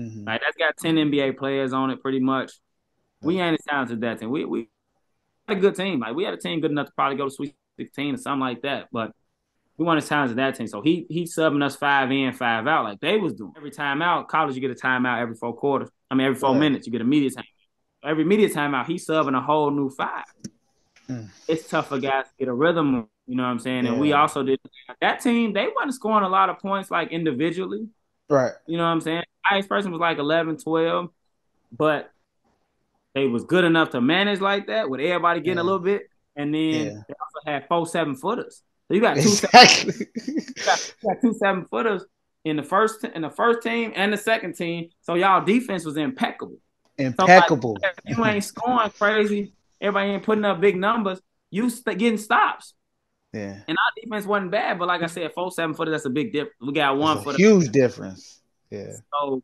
Mm-hmm. Like that's got ten NBA players on it, pretty much. We ain't as talented as that team. We we had a good team. Like we had a team good enough to probably go to Sweet Sixteen or something like that. But we weren't as talented as that team. So he he subbing us five in, five out, like they was doing. Every time out, college you get a timeout every four quarters. I mean every four minutes you get a media time. Every media timeout, he's subbing a whole new five. Mm. It's tough for guys to get a rhythm you know what I'm saying? Yeah. And we also did that team, they wasn't scoring a lot of points like individually. Right. You know what I'm saying? Highest person was like 11, 12, but they was good enough to manage like that with everybody getting yeah. a little bit. And then yeah. they also had four seven footers. So you got two exactly. seven, you got, you got two seven footers in the first in the first team and the second team. So y'all defense was impeccable. Impeccable. So like, you ain't scoring crazy. Everybody ain't putting up big numbers. You st- getting stops. Yeah. And our defense wasn't bad, but like I said, four seven footer, that's a big difference. We got one for huge difference. Yeah. So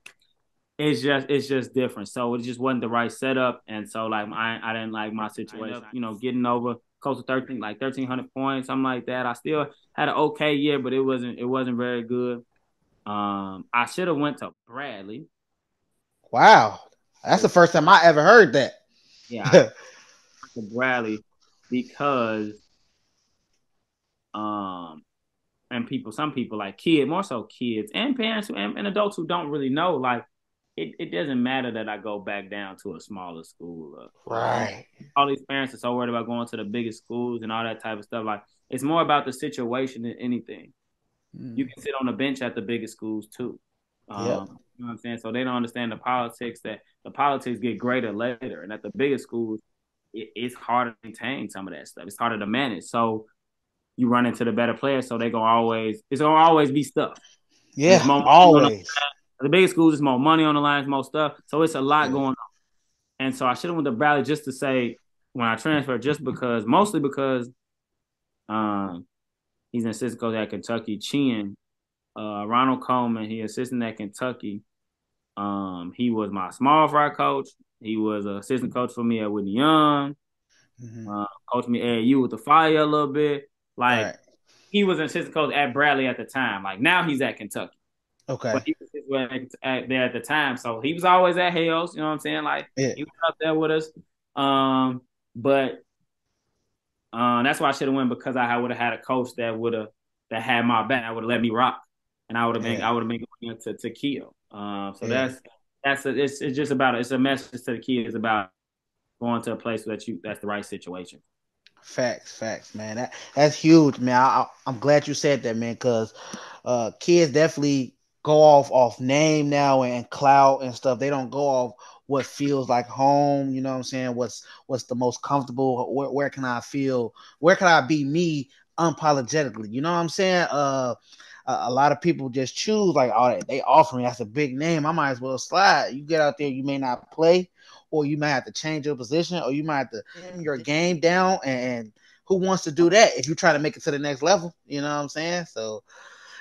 it's just it's just different. So it just wasn't the right setup. And so like I I didn't like my situation. You know, getting over close to 13, like thirteen hundred points, something like that. I still had an okay year, but it wasn't it wasn't very good. Um I should have went to Bradley. Wow. That's the first time I ever heard that. Yeah. to Bradley because um, and people, some people like kids, more so kids and parents and, and adults who don't really know, like it, it doesn't matter that I go back down to a smaller school. Uh, right. All these parents are so worried about going to the biggest schools and all that type of stuff. Like it's more about the situation than anything. Mm. You can sit on the bench at the biggest schools too. Um, yep. You know what I'm saying? So they don't understand the politics that the politics get greater later. And at the biggest schools, it, it's harder to maintain some of that stuff. It's harder to manage. So you run into the better players, so they gonna always it's gonna always be stuff. Yeah, always. The, biggest schools is more money on the line, more stuff, so it's a lot yeah. going on. And so I should have went to Bradley just to say when I transferred, just because, mostly because, um, he's an assistant coach at Kentucky. Chin, uh, Ronald Coleman, he assistant at Kentucky. Um, he was my small fry coach. He was an assistant coach for me at Whitney Young. Mm-hmm. Uh, coached me at you with the fire a little bit. Like right. he was an assistant coach at Bradley at the time. Like now he's at Kentucky. Okay. But he was at, there at the time, so he was always at Hales. You know what I'm saying? Like yeah. he was up there with us. Um, but uh, that's why I should have went because I would have had a coach that would have that had my back. I would have let me rock, and I would have been yeah. I would have been going to to Keo. Um, so yeah. that's that's a, it's it's just about it's a message to the kids about going to a place that you that's the right situation. Facts, facts, man. That that's huge, man. I, am glad you said that, man, because uh, kids definitely go off off name now and clout and stuff. They don't go off what feels like home. You know what I'm saying? What's what's the most comfortable? Where, where can I feel? Where can I be me unapologetically? You know what I'm saying? Uh, a, lot of people just choose like, oh, they offer me. That's a big name. I might as well slide. You get out there, you may not play, or you might have to change your position, or you might have to your game down. And who wants to do that if you try to make it to the next level? You know what I'm saying? So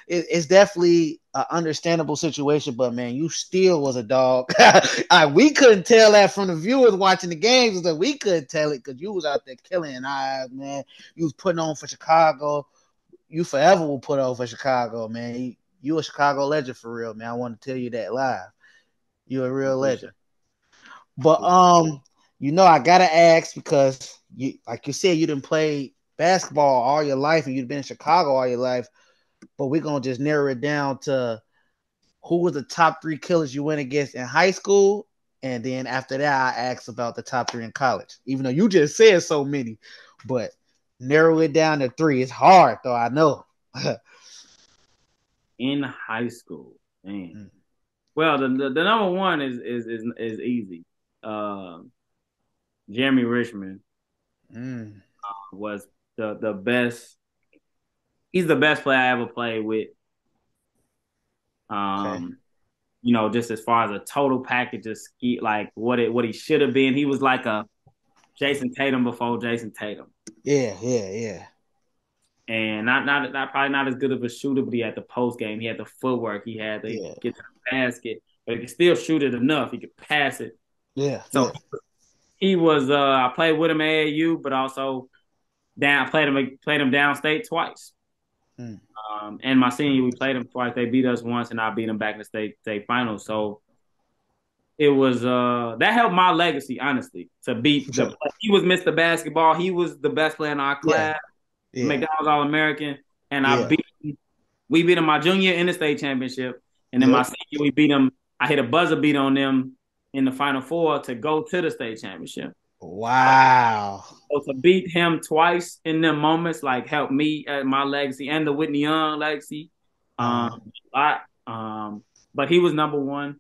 it, it's definitely an understandable situation, but man, you still was a dog. I, we couldn't tell that from the viewers watching the games, that we couldn't tell it because you was out there killing eyes, man. You was putting on for Chicago. You forever will put on for Chicago, man. You, you a Chicago legend for real, man. I want to tell you that live. You a real legend. But um, you know, I gotta ask because you, like you said, you didn't play basketball all your life, and you've been in Chicago all your life but we're gonna just narrow it down to who was the top three killers you went against in high school, and then after that, I asked about the top three in college. Even though you just said so many, but narrow it down to three. It's hard though. I know. in high school, man. Mm. Well, the, the, the number one is is is is easy. Uh, Jeremy Richmond mm. uh, was the the best he's the best player I ever played with. Um, okay. you know, just as far as a total package of ski, like what it what he should have been. He was like a Jayson Tatum before Jayson Tatum. Yeah, yeah, yeah. And not not not probably not as good of a shooter, but he had the post game. He had the footwork. He had to yeah. get to the basket, but he could still shoot it enough. He could pass it. Yeah. So yeah. he was. uh I played with him at AAU, but also down. played him played him downstate twice. Mm. Um, and my senior, we played them twice. They beat us once, and I beat them back in the state state finals. So it was uh that helped my legacy, honestly, to beat the. He was Mr. Basketball. He was the best player in our class. Yeah. Yeah. McDonald's All American, and yeah. I beat. We beat him my junior in the state championship, and then my senior we beat him. I hit a buzzer beat on them in the final four to go to the state championship. Wow. So to beat him twice in them moments, like helped me at my legacy and the Whitney Young legacy. Um, I, um, but he was number one.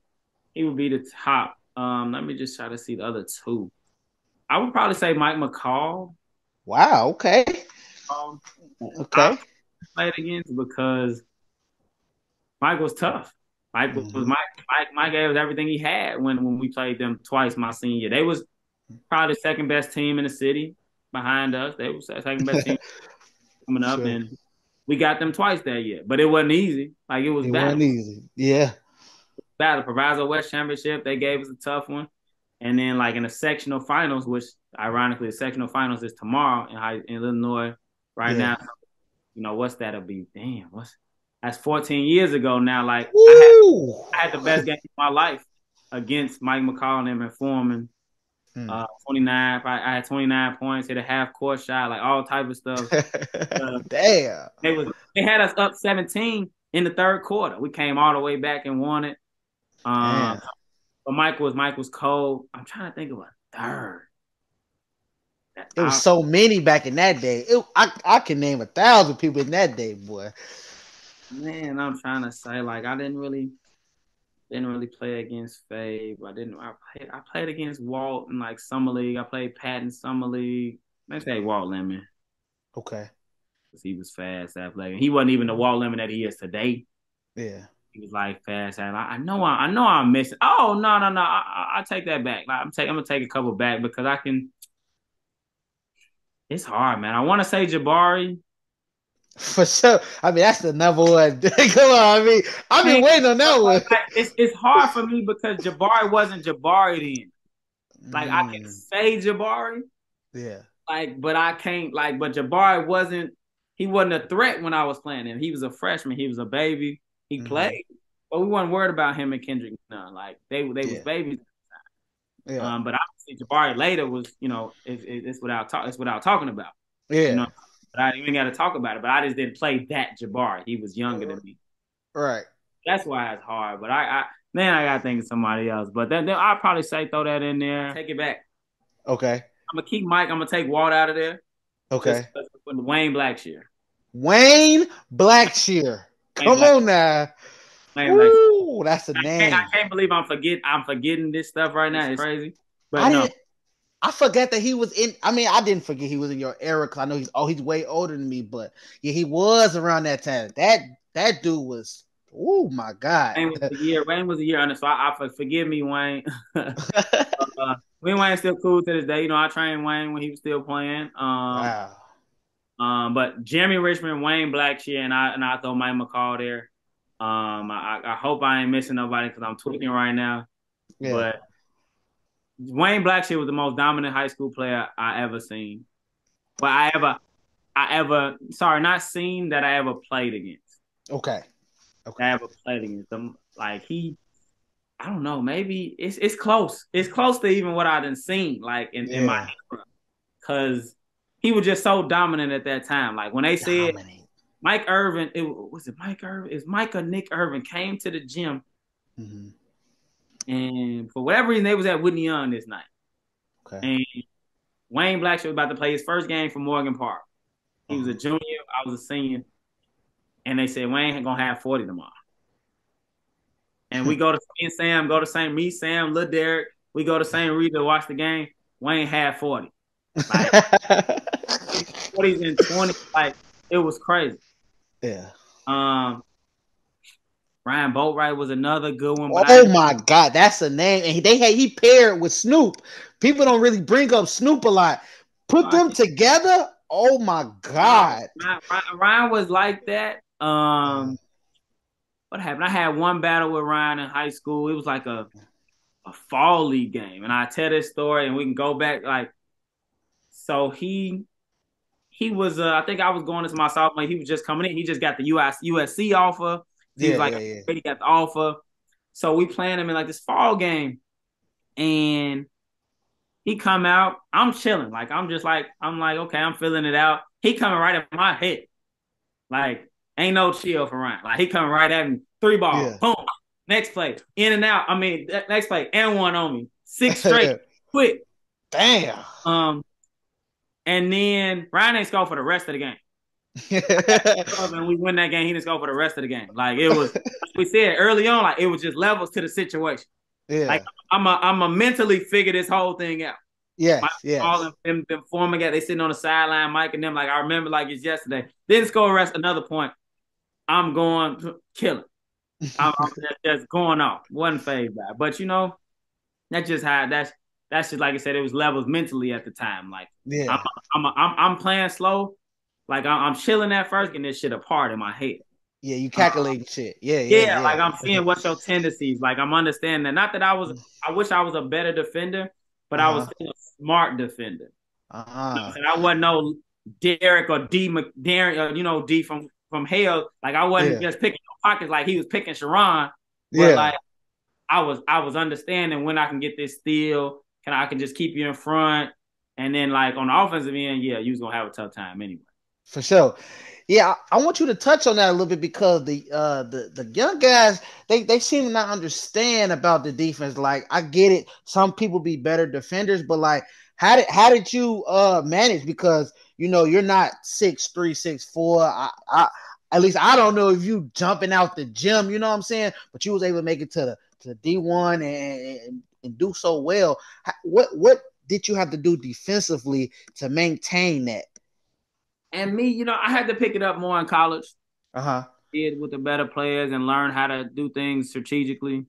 He would be the top. Um, let me just try to see the other two. I would probably say Mike McCall. Wow. Okay. Um, okay. I played against because Mike was tough. Mike was mm-hmm. Mike. Mike. Mike gave us everything he had when when we played them twice my senior. They was probably the second best team in the city behind us. They was the second best team coming up, sure. and we got them twice that year. But it wasn't easy. Like it was it wasn't easy. Yeah. Battle Proviso West Championship, they gave us a tough one. And then like in the sectional finals, which ironically the sectional finals is tomorrow in high, in Illinois right yeah. now. You know, what's that'll be? Damn, what's that's 14 years ago now. Like I had, I had, the best game of my life against Mike McCall and and Foreman Hmm. Uh, 29. I, I, had 29 points, hit a half court shot, like all type of stuff. uh, Damn. They was they had us up 17 in the third quarter. We came all the way back and won it. Um, but Mike was Mike was cold. I'm trying to think of a third. There was so many back in that day. It, I I can name a thousand people in that day, boy. Man, I'm trying to say like I didn't really didn't really play against Fave. I didn't. I played. I played against Walt in like summer league. I played Pat in summer league. Let's say Walt Lemon. Okay. Because he was fast, athletic. He wasn't even the Walt Lemon that he is today. Yeah. He was like fast. I, I know. I, I know. I'm missing. Oh no, no, no. I, I, I take that back. Like, I'm take. I'm gonna take a couple back because I can. It's hard, man. I want to say Jabari. For sure. I mean, that's the number one. Come on. I mean, I've been waiting on that one. It's, it's hard for me because Jabari wasn't Jabari then. Like, mm. I can mm. say Jabari. Yeah. Like, but I can't, like, but Jabari wasn't, he wasn't a threat when I was playing him. He was a freshman. He was a baby. He mm. played. but we weren't worried about him and Kendrick Nunn. Like they they yeah. was babies. Yeah. Um, but obviously Jabari later was, you know, it, it, it's without talk, it's without talking about. Yeah. You know? But I even got to talk about it. But I just didn't play that Jabari. He was younger than me. Right. That's why it's hard. But I, I man, I gotta think of somebody else. But then, then I'll probably say throw that in there. Take it back. Okay. I'm gonna keep Mike. I'm gonna take Walt out of there. Okay. Wayne Blackshear. Wayne Blackshear. Come on now. Ooh, that's a name. I can't, I can't, believe I'm forget I'm forgetting this stuff right now. It's crazy. But I no. didn't I forgot that he was in. I mean, I didn't forget he was in your era because I know he's oh he's way older than me, but yeah, he was around that time. That that dude was. Oh my god! Wayne was a year. Wayne was a year under. So I, I forgive me, Wayne. uh, me and Wayne still cool to this day. You know, I trained Wayne when he was still playing. Um, wow. Um, but Jeremy Richmond, Wayne Blackshear, and I and I throw Mike McCall there. Um, I, I hope I ain't missing nobody because I'm tweaking right now. Yeah. But Wayne Blackshear was the most dominant high school player I ever seen. But I ever, I ever, sorry, not seen that I ever played against. Okay. Okay. I ever played against them. Like he, I don't know, maybe it's it's close. It's close to even what I done seen, like in, yeah. in my Cause he was just so dominant at that time. Like when they said Mac Irvin, it was it Mac Irvin? Is Mike or Nick Irvin came to the gym mm-hmm. And for whatever reason they was at Whitney Young this night. Okay. And Wayne Blackshear was about to play his first game for Morgan Park. He was a uh-huh. junior, I was a senior. And they said Wayne gonna have 40 tomorrow. And we go to and Sam, go to St. Me, Sam, Lil Derek. We go to St. Rita to watch the game. Wayne had 40. Like 40s and 20. Like it was crazy. Yeah. Um Ryan Boatright was another good one. oh my god, that's a name. And they had he paired with Snoop. People don't really bring up Snoop a lot. Put them together. Oh my god. Ryan, Ryan was like that. Um what happened? I had one battle with Ryan in high school. It was like a a fall league game. And I tell this story and we can go back like so he he was uh, I think I was going into my sophomore. He was just coming in. He just got the US USC offer. He yeah, like, yeah, yeah. he got the offer. So we playing him in like this fall game, and he come out. I'm chilling, like I'm just like I'm like okay, I'm feeling it out. He coming right at my head, like ain't no chill for Ryan. Like he coming right at me, three ball, yeah. boom. Next play, in and out. I mean, next play, and one on me, six straight, quick. Damn. Um, and then Ryan ain't score for the rest of the game. Oh, and we win that game, he didn't score for the rest of the game. Like it was, like we said early on, like it was just levels to the situation. Yeah. Like I'm a, I'm a mentally figure this whole thing out. Yeah, yeah. All them, them, them forming it, they sitting on the sideline, Mike and them. Like I remember, like it's yesterday. Didn't score rest. Another point. I'm going killing. I'm, I'm just, just, going off. Wasn't phased by, but you know, that's just how that's that's just like I said, it was levels mentally at the time. Like, yeah, I'm I'm, I'm, I'm playing slow. Like I'm, I'm, chilling at first, getting this shit apart in my head. Yeah, you calculating uh, shit. Yeah, yeah, yeah, Like I'm seeing what's your tendencies. Like I'm understanding that. Not that I was. I wish I was a better defender, but uh-huh. I was uh-huh. a smart defender. Uh-huh. Know I wasn't no Derek or D. McDarren, uh, you know D from from Hale. Like I wasn't yeah. just picking pockets like he was picking Sharon. But yeah. like I was I was understanding when I can get this steal can I can just keep you in front, and then like on the offensive end, yeah, you was gonna have a tough time anyway. For sure. Yeah, I, want you to touch on that a little bit because the uh the, the young guys they, they seem to not understand about the defense. Like I get it, some people be better defenders, but like how did how did you uh manage because you know you're not six three six four. I, I at least I don't know if you jumping out the gym, you know what I'm saying, but you was able to make it to the to D1 and, and, and do so well. What what did you have to do defensively to maintain that? And me, you know, I had to pick it up more in college. Uh huh. Did with the better players and learn how to do things strategically.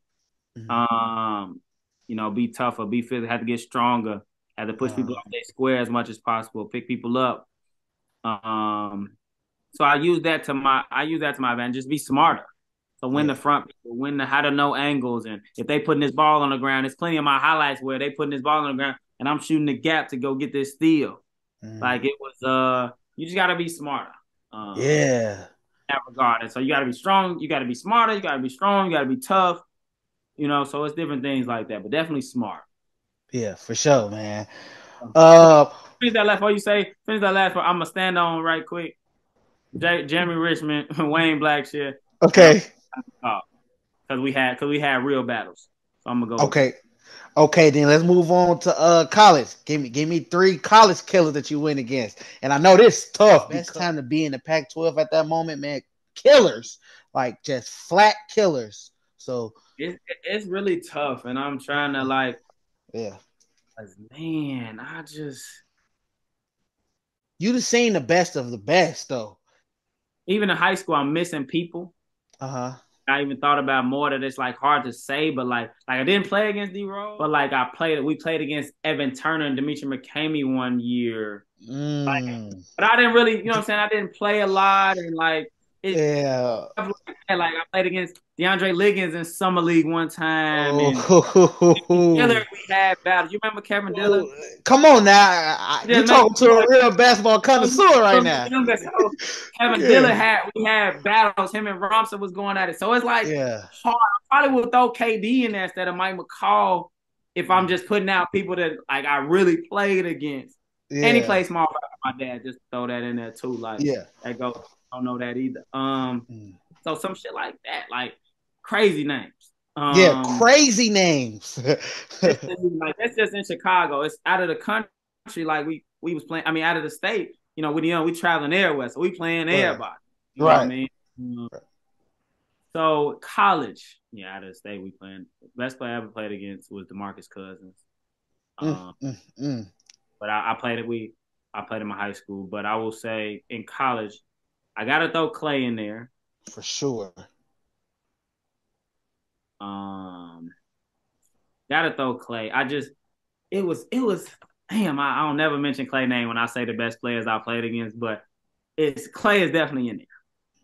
Mm-hmm. Um, you know, be tougher, be physical, had to get stronger, had to push uh-huh. people off their square as much as possible, pick people up. Um, so I use that to my I use that to my advantage. Just be smarter. So win yeah. the front people, win the how to know angles, and if they putting this ball on the ground, there's plenty of my highlights where they putting this ball on the ground, and I'm shooting the gap to go get this steal. Mm. Like it was, uh, you just gotta be smarter. Um, yeah, that regard. And so you got to be strong. You got to be smarter. You got to be strong. You got to be tough. You know, so it's different things like that, but definitely smart. Yeah, for sure, man. Uh, finish that last part. You say finish that last part. I'm gonna stand on right quick. J- Jeremy Richmond, Wayne Blackshear. Okay. Because we had because we had real battles. So I'm gonna go. Okay. Okay, then let's move on to uh college. Give me give me three college killers that you win against. And I know this is tough. Best time to be in the Pac-12 at that moment, man. Killers, like just flat killers. So it, it's really tough, and I'm trying to like, yeah, man, I just you just seen the best of the best though. Even in high school, I'm missing people. Uh huh. I even thought about more that it's like hard to say, but like like I didn't play against D Rose, but like I played we played against Evan Turner and Demetri McCamey one year. Mm. Like, but I didn't really, you know what I'm saying? I didn't play a lot and like it, yeah. Like I played against DeAndre Liggins in summer league one time. Oh. We had battles. You remember Kevin Dillon? Come on now, you're talking to a real basketball connoisseur right now. Oh, Kevin yeah. Had we had battles. Him and Romson was going at it. So it's like yeah. hard. I probably would throw KD in there instead of Mike McCall if I'm mm. just putting out people that like I really played against. Yeah. And he played small. My dad just throw that in there too. Like yeah, that go don't know that either. Um, mm. so some shit like that, like crazy names. Um, yeah, crazy names. like that's just in Chicago. It's out of the country. Like we we was playing. I mean, out of the state. You know, we you know we traveling everywhere, so we playing everybody. You right. I mean. Um, right. So college, yeah, out of the state, we playing. Best player I ever played against was Demarcus Cousins. Mm, um, mm, mm. But I, I played it. We I played in my high school, but I will say in college, I gotta throw Klay in there for sure. Um, gotta throw Klay. I just it was it was damn. I, I don't never mention Klay name when I say the best players I played against, but it's Klay is definitely in there.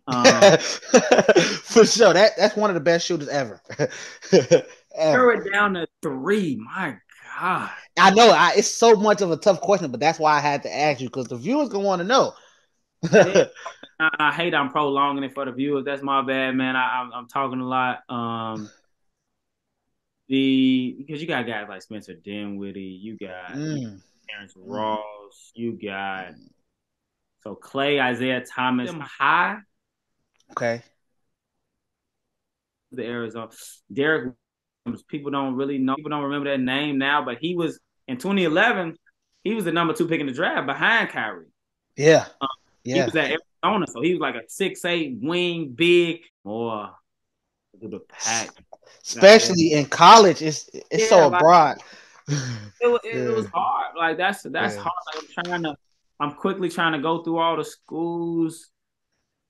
Um, for sure, that that's one of the best shooters ever. ever. it down to three. My God. I know I, it's so much of a tough question, but that's why I had to ask you because the viewers gonna want to know. I, I, hate I'm prolonging it for the viewers. That's my bad, man. I, am I'm, I'm talking a lot. Um, the because you got guys like Spencer Dinwiddie, you got mm. Terrence Ross, you got so Klay, Isaiah Thomas, them high. Okay. The Arizona Derrick. People don't really know. People don't remember that name now, but he was in 2011. He was the number two pick in the draft behind Kyrie. Yeah. Um, yeah. He was at Arizona, so he was like a six eight wing, big, more to the pack. Especially in college, it's it's yeah, so like, broad. it, it, yeah. it, was hard. Like that's that's yeah. hard. Like I'm trying to, I'm quickly trying to go through all the schools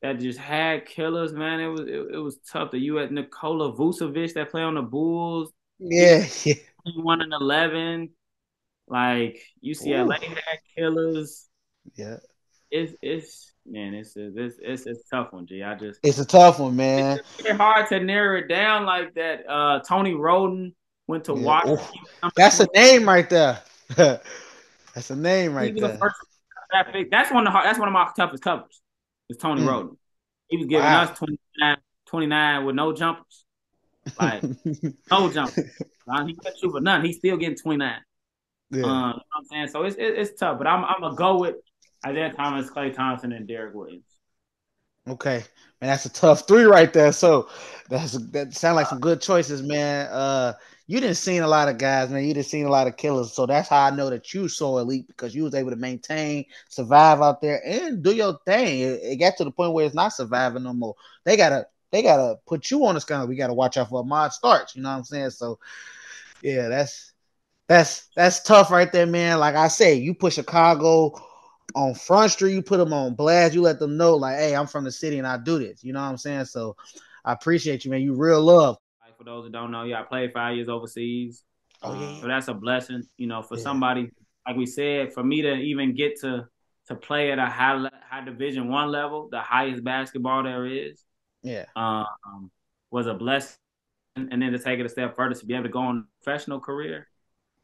that just had killers. Man, it was it, it was tough. The U.S. Nikola Vucevic that play on the Bulls. Yeah, yeah. One and eleven. Like UCLA Ooh. had killers. Yeah it's it's man, it's it's it's it's tough one, G. I just it's a tough one, man. It's hard to narrow it down like that. Uh, Tony Wroten went to yeah. Washington. That's a name right there. that's a name right there. The that that's one of the, that's one of my toughest covers. Is Tony mm. Wroten. He was giving wow. us 29, 29 with no jumpers. Like no jumpers. He couldn't shoot for none. He's still getting 29. Yeah. Um, you know I'm saying? So it's it, it's tough, but I'm I'm gonna go with Isaiah Thomas, Klay Thompson, and Derrick Williams. Okay, man, that's a tough three right there. So that's that sound like some good choices, man. Uh, you didn't seen a lot of guys, man. You didn't seen a lot of killers. So that's how I know that you so elite because you was able to maintain, survive out there, and do your thing. It, it got to the point where it's not surviving no more. They gotta they gotta put you on the scale. We gotta watch out for Ahmad Starks. You know what I'm saying? So yeah, that's that's that's tough right there, man. Like I say, you put Chicago on Front Street, you put them on blast, you let them know, like, hey, I'm from the city and I do this. You know what I'm saying? So I appreciate you, man. You real love. For those that don't know, yeah, I played five years overseas. Oh yeah. so that's a blessing, you know, for yeah. somebody like we said, for me to even get to to play at a high high division one level, the highest basketball there is. Yeah. Um, was a blessing, and then to take it a step further to be able to go on a professional career,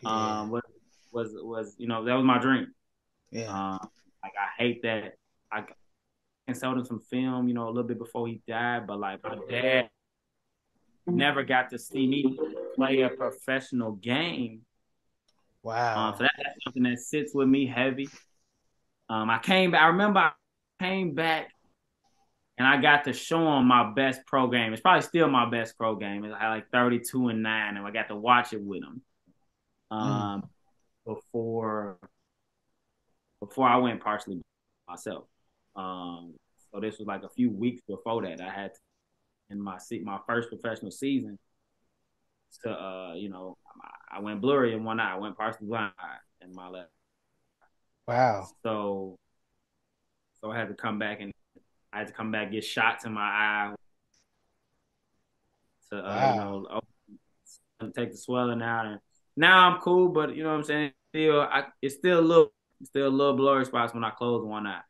yeah. um, was was was you know that was my dream. Yeah. Um, like I hate that I and showed him some film, you know, a little bit before he died. But like my dad never got to see me play a professional game. Wow. Um, so that, that's something that sits with me heavy. Um, I came back. I remember I came back and I got to show him my best pro game. It's probably still my best pro game. I had like 32 and 9, and I got to watch it with him. Hmm. Um, mm. before before I went partially myself. Um, so this was like a few weeks before that. I had to, in my my first professional season to uh, you know, I went blurry in one eye. I went partially blind in my left. Wow. So so I had to come back and I had to come back get shots in my eye to uh, wow. you know oh, take the swelling out and now I'm cool, but you know what I'm saying. Still, I, it's still a little, still a little blurry spots when I close one eye.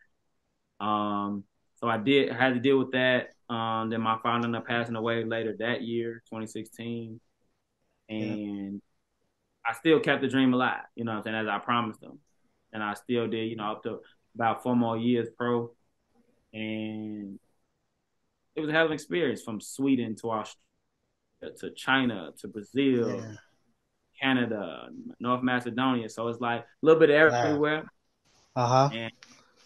Um, so I did I had to deal with that. Um, then my father ended up passing away later that year, 2016, and yeah. I still kept the dream alive. You know what I'm saying, as I promised them, and I still did. You know, up to about four more years pro, and it was a hell of an experience from Sweden to Australia to China to Brazil. Yeah Canada, North Macedonia. So it's like a little bit of everywhere. Uh huh. And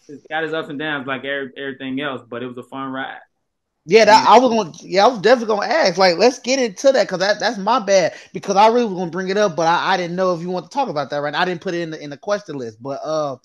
it's got its ups and downs like every, everything else, but it was a fun ride. Yeah, that, I was to Yeah, I was definitely going to ask. Like, let's get into that because that, that's my bad. Because I really was going to bring it up, but I, I didn't know if you want to talk about that right. I didn't put it in the in the question list, but uh,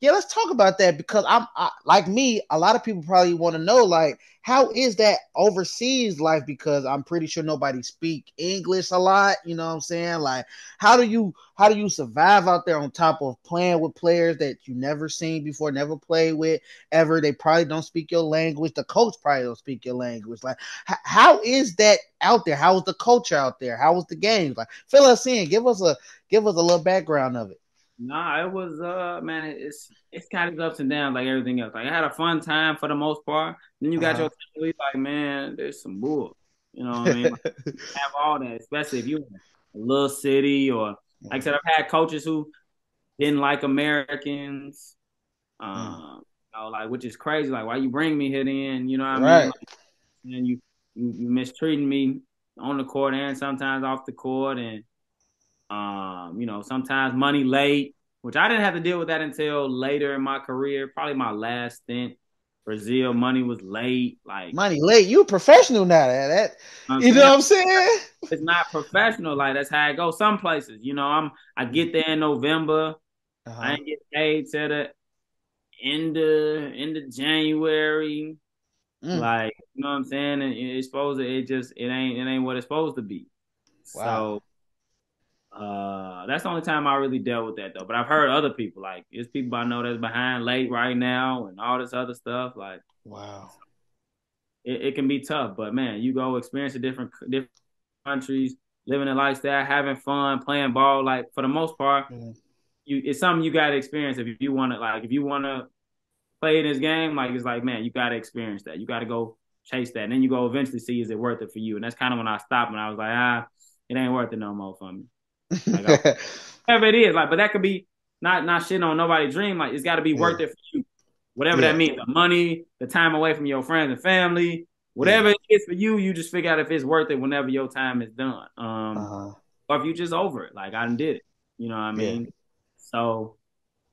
yeah, let's talk about that because I'm I, like me. A lot of people probably want to know like how is that overseas life because I'm pretty sure nobody speak English a lot. You know what I'm saying? Like how do you how do you survive out there on top of playing with players that you never seen before, never played with ever? They probably don't speak your language. The coach probably don't speak your language. Like h- how is that out there? How is the culture out there? How was the games? Like fill us in. Give us a give us a little background of it. Nah, it was uh man, it's it's kind of ups and downs like everything else. Like I had a fun time for the most part. Then you got uh-huh. your family like, man, there's some bull. You know what I mean? Like, have all that, especially if you in a little city or like I said, I've had coaches who didn't like Americans. Hmm. Um, you know, like which is crazy. Like, why you bring me here then? You know what I right. mean? Like, and you, you you mistreating me on the court and sometimes off the court and um, you know, sometimes money late, which I didn't have to deal with that until later in my career, probably my last stint. Brazil money was late, like money late. You a professional now, that, that you know what I'm saying? It's not professional, like that's how it goes. Some places, you know, I'm I get there in November, uh-huh. I ain't get paid till the end of end of January. Mm. Like, you know what I'm saying? And it's supposed to it just it ain't it ain't what it's supposed to be. Wow. So uh, that's the only time I really dealt with that though. But I've heard other people like it's people I know that's behind late right now and all this other stuff. Like, wow, it, it can be tough. But man, you go experience a different different countries, living a lifestyle, having fun, playing ball. Like for the most part, you it's something you got to experience if you want to. Like if you want to play in this game, like it's like man, you got to experience that. You got to go chase that, and then you go eventually see is it worth it for you. And that's kind of when I stopped and I was like, ah, it ain't worth it no more for me. Whatever it is, like, but that could be not not shit on nobody's dream. Like, it's got to be yeah. worth it for you, whatever yeah. that means. The money, the time away from your friends and family, whatever yeah. it is for you. You just figure out if it's worth it whenever your time is done. Um, uh-huh. or if you just over it, like I did it. You know what I mean? So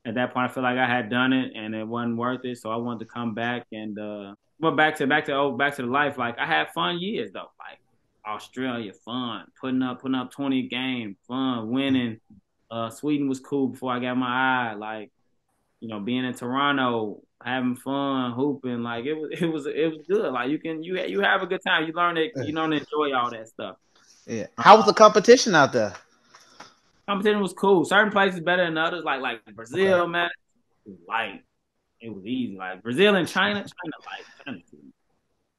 at that point, I feel like I had done it and it wasn't worth it. So I wanted to come back and uh, but back to back to oh back to the life. Like I had fun years though. Like Australia, fun. Putting up, putting up 20 game fun, winning. Uh, Sweden was cool before I got my eye. Like, you know, being in Toronto, having fun, hooping, like it was, it was, it was good. Like you can, you, you have a good time. You learn it, you learn to enjoy all that stuff. Yeah. How was the competition out there? Competition was cool. Certain places better than others. Like, like Brazil, okay. man, like it was easy. Like Brazil and China, China, like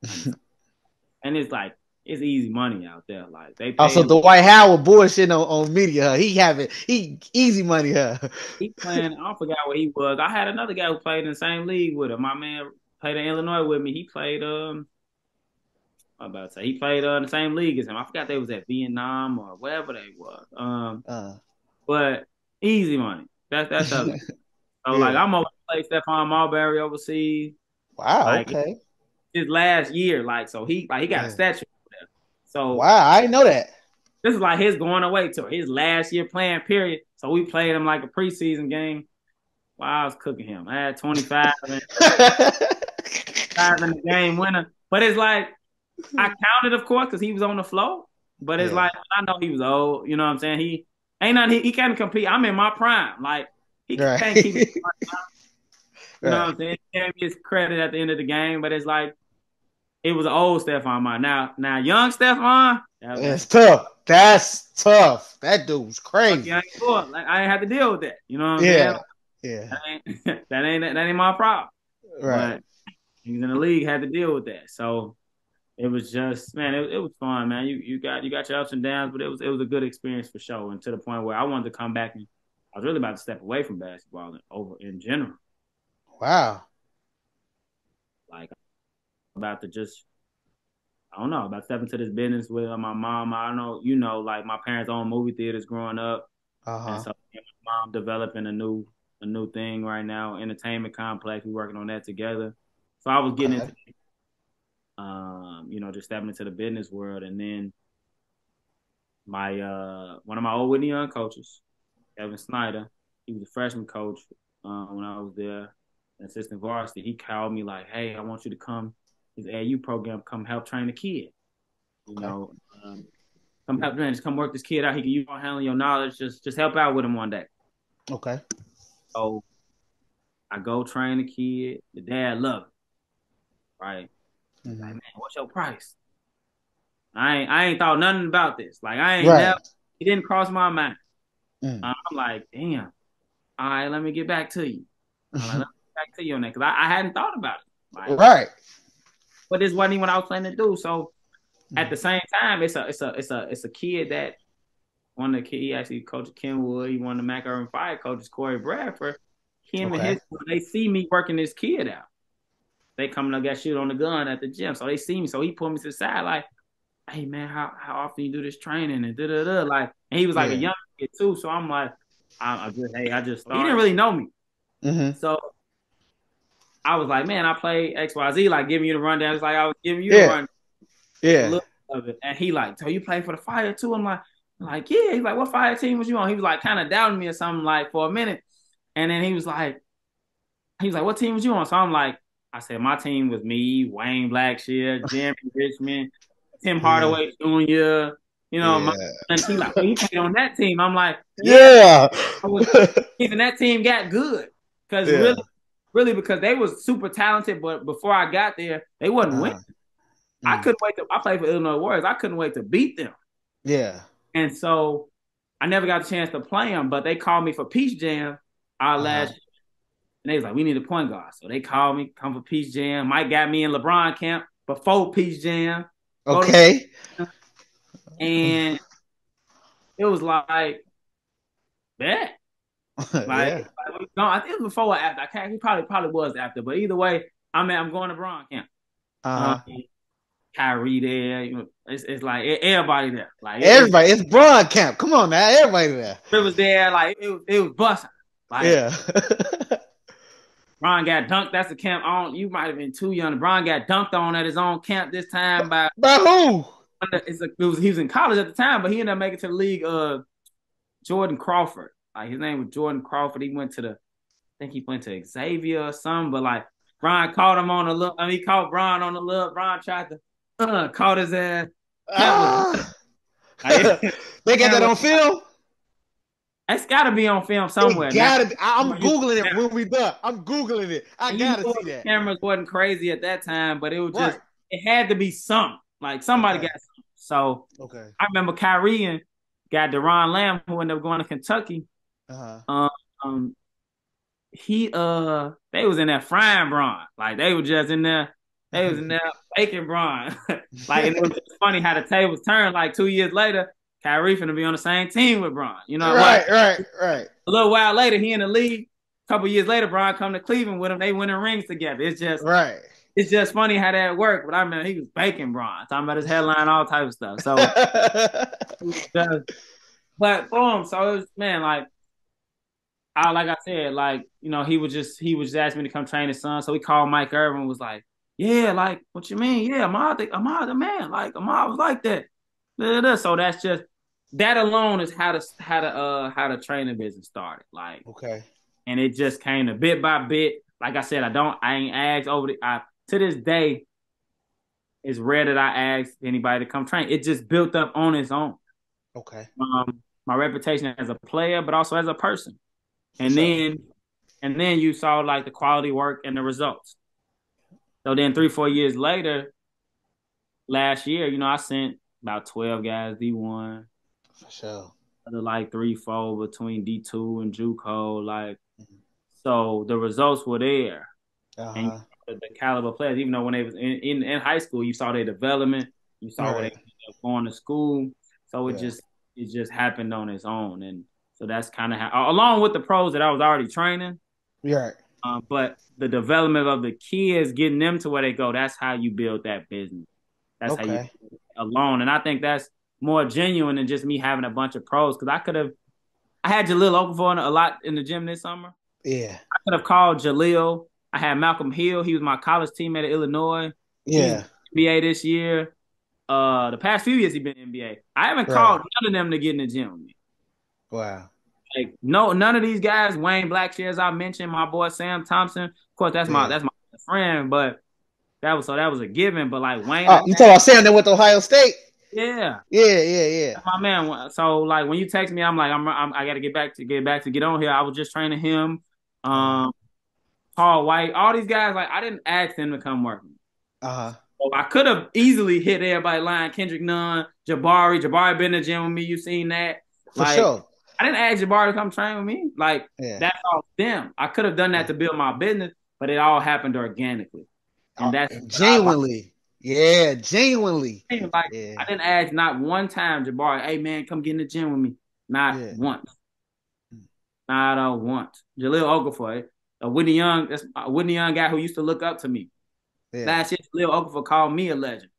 China. and it's like it's easy money out there. Like they also the Dwight Howard bullshit on, on media. He having he easy money. Huh? he playing. I forgot what he was. I had another guy who played in the same league with him. My man played in Illinois with me. He played um. I'm about to say he played uh, in the same league as him. I forgot they was at Vietnam or wherever they was. Um, uh. but easy money. That's that's other. so yeah. like I'm over play Stephon Marbury overseas. Wow. Like, okay. His last year, like so, he like he got yeah. a statue. So wow, I didn't know that. This is like his going away tour, his last year playing period. So we played him like a preseason game. Wow, I was cooking him. I had 25 and five in the game winner. But it's like I counted, of course, because he was on the floor. But it's yeah. like I know he was old. You know what I'm saying? He ain't nothing. He, he can't compete. I'm in my prime. Like he right. can't keep. you right. know what I'm saying? He can't his credit at the end of the game. But it's like it was old Stephon Martin. Now, now young Stephon. That's tough. That's tough. That dude's crazy. Like, I ain't have to deal with that. You know what I'm yeah. saying? Yeah. That ain't, that ain't that ain't my problem. Right. But he's in the league, had to deal with that. So it was just man, it, it was fun, man. You you got you got your ups and downs, but it was it was a good experience for sure. And to the point where I wanted to come back and I was really about to step away from basketball and over in general. Wow. Like about to just I don't know, about stepping into this business with my mom. I don't know, you know, like my parents own movie theaters growing up. Uh-huh. And so my mom developing a new a new thing right now, entertainment complex. We're working on that together. So I was getting okay. into um, you know, just stepping into the business world. And then my uh one of my old Whitney Young coaches, Kevin Snyder, he was a freshman coach uh, when I was there, assistant varsity. He called me like, "Hey, I want you to come his AU program, come help train the kid. You okay. know, um, come help man, just come work this kid out. He can use on handling your knowledge. Just just help out with him one day. Okay. So I go train the kid. The dad love it. Right. Mm-hmm. Like, man, what's your price? I ain't I ain't thought nothing about this. Like I ain't right. never it didn't cross my mind. Mm. I'm like, damn. All right, let me get back to you. Like, let me get back to you on that because I, I, hadn't thought about it. Like, right. But this wasn't even what I was planning to do. So mm. at the same time, it's a it's a it's a it's a kid that one of the kid he actually coached Kenwood. He won the Mac Irvin Fire coaches Corey Bradford. Him okay. and his they see me working this kid out they coming to got shoot on the gun at the gym. So they see me. So he pulled me to the side like, hey man, how, how often you do this training and da da da like and he was like yeah. a young kid too. So I'm like, I, I just hey, I just started. he didn't really know me. Mm-hmm. So I was like, man, I play XYZ, like giving you the rundown. It's like I was giving you yeah. the rundown. Yeah. Of it. And he like, so you play for the fire too? I'm like, I'm like, yeah. He's like, what fire team was you on? He was like kind of doubting me or something like for a minute. And then he was like, he was like, what team was you on? So I'm like, I said my team was me, Wayne Blackshear, Jim Richmond, Tim Hardaway Jr. You know, yeah. my team like, oh, he played on that team. I'm like, yeah. even that team got good because yeah. really, really because they was super talented. But before I got there, they wasn't uh, winning. I mm. couldn't wait to. I played for Illinois Warriors. I couldn't wait to beat them. Yeah. And so I never got a chance to play them, but they called me for Peach Jam our uh-huh. last and they was like, we need a point guard. So they called me, come for Peach Jam. Mike got me in LeBron camp before Peach Jam. Okay. And it was like, bet. Like, yeah. like no, I think it was before or after. I can't. He probably probably was after, but either way, I mean, I'm going to Bron camp. Uh-huh. Um, Kyrie there, you know, it's, it's like everybody there. Like everybody, it's, it's Bron camp. Come on now, everybody there. It was there, like it was, it was busting. Like, yeah. Bron got dunked. That's the camp on. You might have been too young. Bron got dunked on at his own camp this time by by who? It's a, it was he was in college at the time, but he ended up making to the league. Uh, Jordan Crawford. Like his name was Jordan Crawford. He went to the, I think he went to Xavier or something. But like Bron caught him on a look. I mean, he caught Bron on the look. Bron tried to uh, caught his ass. Ah. they got that on film. It's got to be on film somewhere. It gotta be. I'm googling it when we done. I'm googling it. I gotta see that. Cameras wasn't crazy at that time, but it was just it had to be some. Like somebody okay. got some. So okay. I remember Kyrie and got Doron Lamb who ended up going to Kentucky. Uh-huh. Um, he uh they was in that frying Bron. Like they were just in there. They was in there baking Bron. like it was funny how the tables turned. Like two years later, Kyrie finna be on the same team with Bron. You know, right, right, right. A little while later, he in the league. A couple years later, Bron come to Cleveland with him. They winning rings together. It's just right. It's just funny how that worked. But I mean, he was baking Bron, talking about his headline, all type of stuff. So, but boom. So it was man, like I like I said, like you know, he was just he was just asking me to come train his son. So he called Mike Irvin was like, "Yeah, like what you mean? Yeah, Ahmad, the, Ahmad the man. Like Ahmad was like that." So that's just that alone is how to how to uh how the training business started. Like okay, and it just came to bit by bit. Like I said, I don't I ain't asked over the I to this day. It's rare that I ask anybody to come train. It just built up on its own. Okay. Um, my reputation as a player, but also as a person and then and then you saw like the quality work and the results. So then three, four years later, last year, you know, I sent about twelve guys D one. For sure. Other like three, four between D two and JUCO. Like mm-hmm. so the results were there. Uh-huh. And the caliber players, even though when they was in, in, in, high school, you saw their development, you saw right. where they going to school. So it yeah. just it just happened on its own. And so that's kind of how, along with the pros that I was already training. Yeah. Uh, but the development of the kids, getting them to where they go, that's how you build that business. That's okay. how you alone. And I think that's more genuine than just me having a bunch of pros. Because I could have, I had Jahlil Okafor a lot in the gym this summer. Yeah. I could have called Jahlil. I had Malcolm Hill. He was my college teammate at Illinois. Yeah. NBA this year. Uh, the past few years he's been NBA. I haven't right. called none of them to get in the gym with me. Wow. Like no, none of these guys, Wayne Blackshear, as I mentioned, my boy Sam Thompson. Of course, that's yeah. my that's my friend, but that was so that was a given. But like Wayne, oh, you talking about Sam that with Ohio State? Yeah, yeah, yeah, yeah. That's my man. So like when you text me, I'm like, I'm, I'm i got to get back to get back to get on here. I was just training him, um, Paul White, all these guys. Like I didn't ask them to come work. Uh huh. So I could have easily hit everybody line. Kendrick Nunn, Jabari, Jabari been in the gym with me. You seen that? For like, sure. I didn't ask Jabari to come train with me. Like yeah. that's all them. I could have done that to build my business, but it all happened organically. And oh, that's genuinely. Yeah, genuinely. Like yeah. I didn't ask not one time, Jabari, hey man, come get in the gym with me. Not yeah. once. Hmm. Not a once. Jahlil Okafor, a Whitney Young, that's a Whitney Young guy who used to look up to me. Yeah. Last year, Jahlil Okafor called me a legend.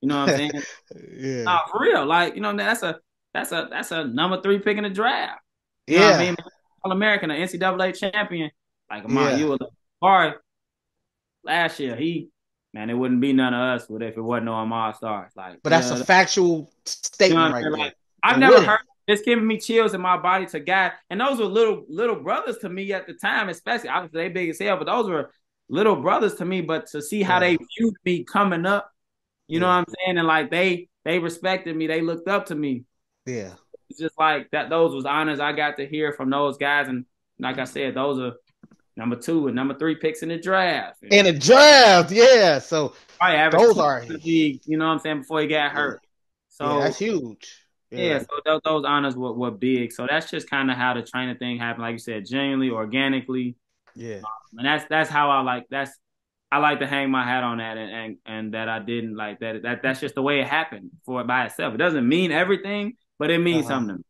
You know what I'm saying? yeah. Nah, for real. Like, you know, that's a that's a that's a number three pick in the draft. You yeah, I mean, All American, an NCAA champion. Like Amon, yeah. you were hard last year. He man, it wouldn't be none of us if it wasn't no Ahmad Starks. Like, but that's know, a factual statement you know right there. Like, I've never heard it's giving me chills in my body to God. And those were little little brothers to me at the time, especially obviously they big as hell, but those were little brothers to me. But to see how yeah. they viewed me coming up, you yeah. know what I'm saying? And like they they respected me, they looked up to me. Yeah. It's just like that those was honors I got to hear from those guys. And like I said, those are number two and number three picks in the draft. In the draft, yeah. So I those are league, you know what I'm saying, before he got hurt. So yeah, that's huge. Yeah, yeah so those, those honors were, were big. So that's just kind of how the training thing happened. Like you said, genuinely, organically. Yeah. Um, and that's that's how I like that's I like to hang my hat on that and, and and that I didn't like that that that's just the way it happened for it by itself. It doesn't mean everything, but it means uh-huh. something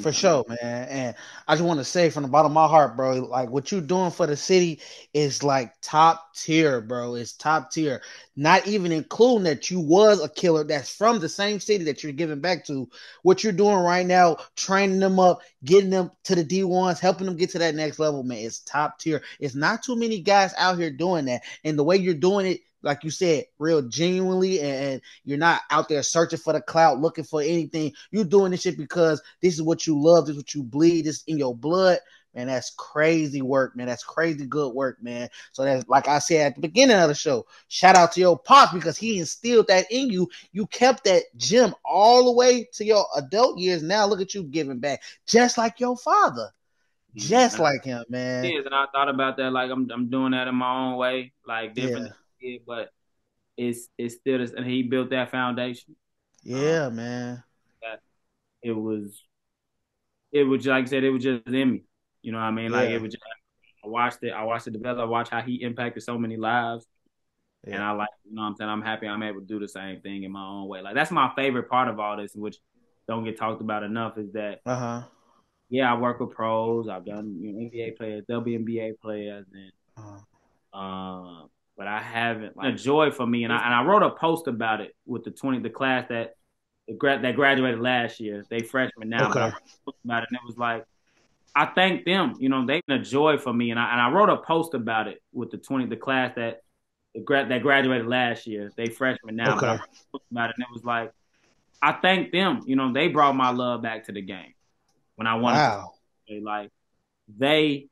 for sure, man. And I just want to say from the bottom of my heart, bro, like what you're doing for the city is like top tier, bro. It's top tier. Not even including that you was a killer that's from the same city that you're giving back to. What you're doing right now, training them up, getting them to the D1s, helping them get to that next level, man. It's top tier. It's not too many guys out here doing that. And the way you're doing it, like you said, real genuinely, and you're not out there searching for the clout, looking for anything. You're doing this shit because this is what you love, this is what you bleed, this in your blood. Man, that's crazy work, man. That's crazy good work, man. So that's like I said at the beginning of the show. Shout out to your pop because he instilled that in you. You kept that gym all the way to your adult years. Now look at you giving back, just like your father just like him, man. And I thought about that. Like I'm, I'm doing that in my own way, like different. Yeah kid, but it's it's still this, and he built that foundation. Yeah, um, man. That it was, it was like I said, it was just in me. You know what I mean? Like it was just. I watched it. I watched it develop. I watched how he impacted so many lives. Yeah. And I like, you know what I'm saying? I'm happy I'm able to do the same thing in my own way. Like that's my favorite part of all this, which don't get talked about enough, is that uh-huh. yeah, I work with pros. I've done you know, NBA players, WNBA players, and uh-huh. um, but I haven't. Like, a joy for me, and I and I wrote a post about it with the twenty the class that that graduated last year. They freshmen now, okay. but I wrote about it, and it was like I thank them. You know, they've been a joy for me, and I and I wrote a post about it with the twenty the class that that graduated last year. They freshmen now, okay. but about it, and it was like I thank them. You know, they brought my love back to the game when I wanted. Wow. To, like they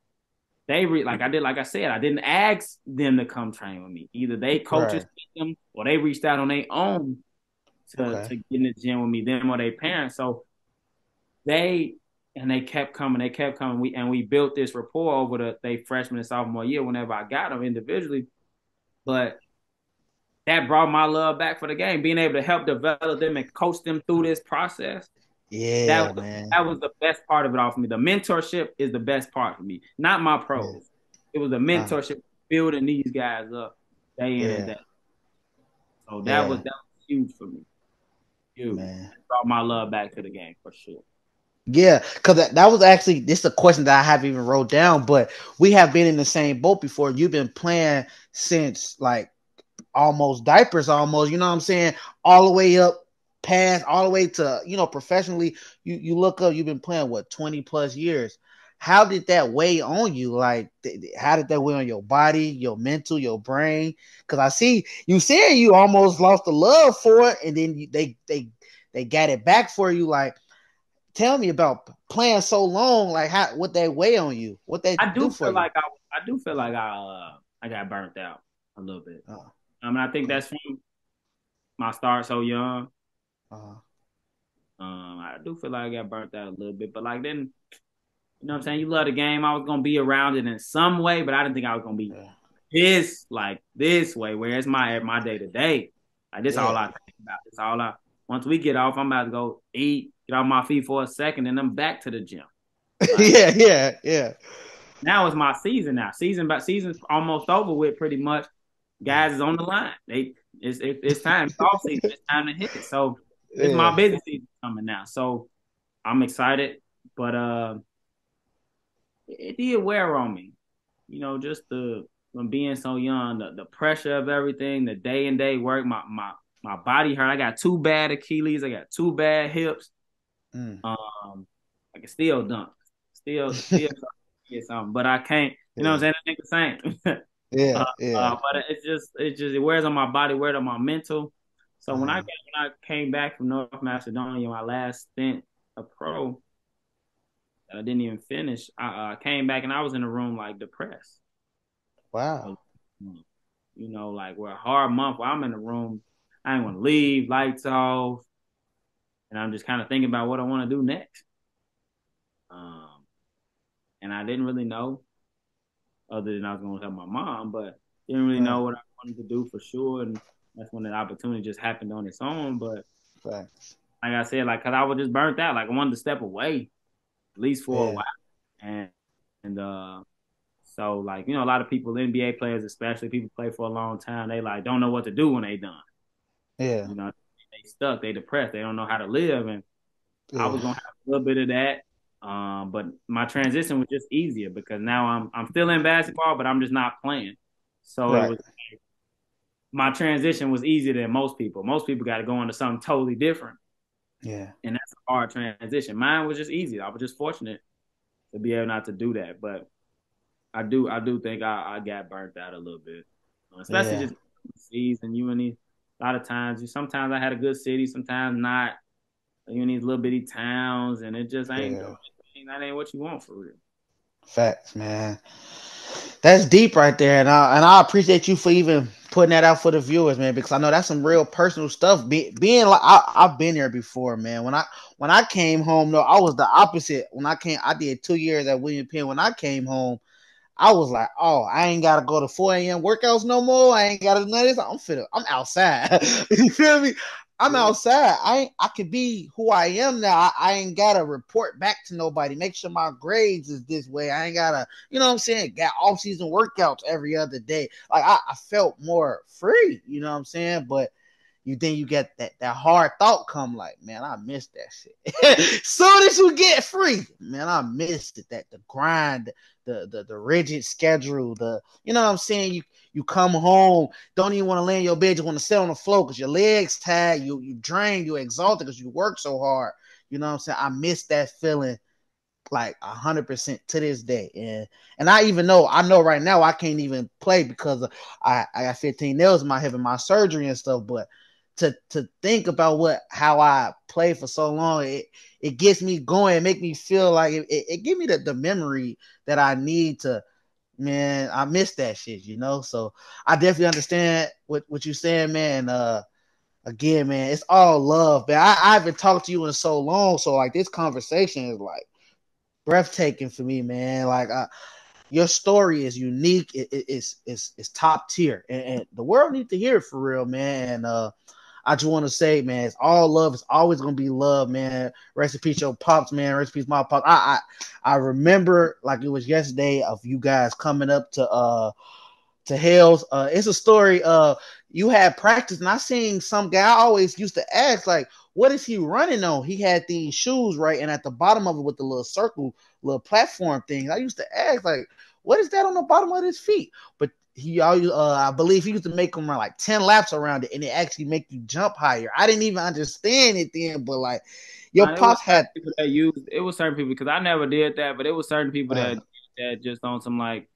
they re- like I did like I said I didn't ask them to come train with me. Either they coaches right. them or they reached out on their own to okay. to get in the gym with me. Them or their parents. So they and they kept coming. They kept coming. We and we built this rapport over the they freshman and sophomore year. Whenever I got them individually, but that brought my love back for the game. Being able to help develop them and coach them through this process yeah, that was, man. That was the best part of it all for me. The mentorship is the best part for me, not my pros. Yeah. It was the mentorship, uh, building these guys up day in and day. So that yeah. was that was huge for me. Huge. Man. Brought my love back to the game for sure. Yeah, because that, that was actually this is a question that I haven't even wrote down, but we have been in the same boat before. You've been playing since like almost diapers, almost, you know what I'm saying? All the way up past all the way to you know professionally you you look up you've been playing what 20 plus years. How did that weigh on you? Like th- how did that weigh on your body your mental your brain? Because i see you saying you almost lost the love for it and then you, they they they got it back for you. Like tell me about playing so long like how what they weigh on you? What they i do, do feel like i i do feel like i uh i got burnt out a little bit. Oh. i mean i think that's from my start so young uh-huh. Um, I do feel like I got burnt out a little bit, but like then, you know what I'm saying? You love the game. I was gonna be around it in some way, but I didn't think I was gonna be yeah. this like this way. Where it's my my day to day. Like this yeah. all I think about. This all I. Once we get off, I'm about to go eat, get off my feet for a second, and I'm back to the gym. Like, yeah, yeah, yeah. Now it's my season. Now season, but season's almost over with pretty much. Guys is on the line. They it's it, it's time. It's off season. It's time to hit it. So it's my business season coming now, so I'm excited. But uh, it, did wear on me, you know, just the from being so young, the, the pressure of everything, the day and day work. My my my body hurt. I got two bad Achilles. I got two bad hips. Mm. Um, I can still dunk, still still get something, but I can't. You know what I'm saying? I think the same. yeah, uh, yeah. Uh, but it's just it just it wears on my body, wears on my mental. So when I mm-hmm. when I came back from North Macedonia, my last stint a pro, that I didn't even finish. I uh, came back and I was in the room like depressed. Wow. You know, like we're a hard month where I'm in the room. I ain't want to leave, lights off, and I'm just kind of thinking about what I want to do next. Um, and I didn't really know, other than I was going to tell my mom, but didn't really know what I wanted to do for sure. And that's when the opportunity just happened on its own. But Facts. like I said, like cause I was just burnt out. Like I wanted to step away, at least for yeah. a while. And and uh so like, you know, a lot of people, NBA players especially, people play for a long time, they like don't know what to do when they done. Yeah. You know, they stuck, they depressed, they don't know how to live. And yeah. I was gonna have a little bit of that. Um, but my transition was just easier because now I'm I'm still in basketball, but I'm just not playing. So right. it was my transition was easier than most people. Most people got to go into something totally different. Yeah. And that's a hard transition. Mine was just easy. I was just fortunate to be able not to do that. But I do I do think I, I got burnt out a little bit. Especially yeah. just season. You and these a lot of times you sometimes I had a good city, sometimes not. You in these little bitty towns and it just ain't yeah. that ain't what you want for real. Facts, man. That's deep right there, and I and I appreciate you for even putting that out for the viewers, man, because I know that's some real personal stuff. Be, being like I, have been there before, man. When I when I came home, though, I was the opposite. When I came, I did two years at William Penn. When I came home, I was like, oh, I ain't gotta go to 4 a.m. workouts no more. I ain't gotta do none of this. I'm fit. I'm outside. you feel me? I'm outside. I I can be who I am now. I, I, ain't gotta report back to nobody. Make sure my grades is this way. I ain't gotta, you know what I'm saying? Got off season workouts every other day. Like I, I felt more free, you know what I'm saying? But you then you get that that hard thought come like, man, I missed that shit. Soon as you get free, man, I missed it. That the grind, the the the rigid schedule, the you know what I'm saying. You you come home, don't even want to lay in your bed, you want to sit on the floor because your legs tired, you you drain, you exhausted because you work so hard. You know what I'm saying? I miss that feeling like a hundred percent to this day. And and I even know I know right now I can't even play because I I got 15 nails in my hip and my surgery and stuff. But to to think about what how I played for so long, it it gets me going, make me feel like it, it, it give me the, the memory that I need to man, I miss that shit, you know. So I definitely understand what, what you're saying, man. Uh again, man, it's all love, man. I, I haven't talked to you in so long, so like this conversation is like breathtaking for me, man. Like I, your story is unique. It, it, it's it's it's top tier, and, and, the world needs to hear it for real, man. And uh, I just want to say, man, it's all love. It's always gonna be love, man. Peace, your pops, man. Peace, my pops. I I, I remember like it was yesterday of you guys coming up to uh to Hales. Uh, it's a story. Uh, you had practice, and I seen some guy I always used to ask, like, what is he running on? He had these shoes right, and at the bottom of it with the little circle, little platform thing. I used to ask, like, what is that on the bottom of his feet? But he always, uh, I believe he used to make them run like 10 laps around it, and it actually make you jump higher. I didn't even understand it then, but like your pops had people that used it was certain people because I never did that, but it was certain people uh, that that just on some like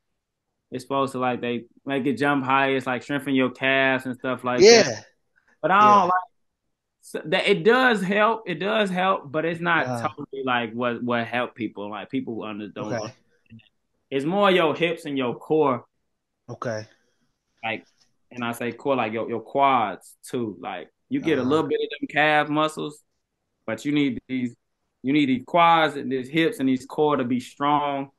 it's supposed to like they make it jump higher, It's like strengthen your calves and stuff like yeah. that. But I don't yeah. like so that it does help. It does help, but it's not uh, totally like what what help people. Like people under don't. Okay. It's more your hips and your core. Okay. Like, and I say core like your your quads too. Like you get uh-huh. a little bit of them calf muscles, but you need these you need these quads and these hips and these core to be strong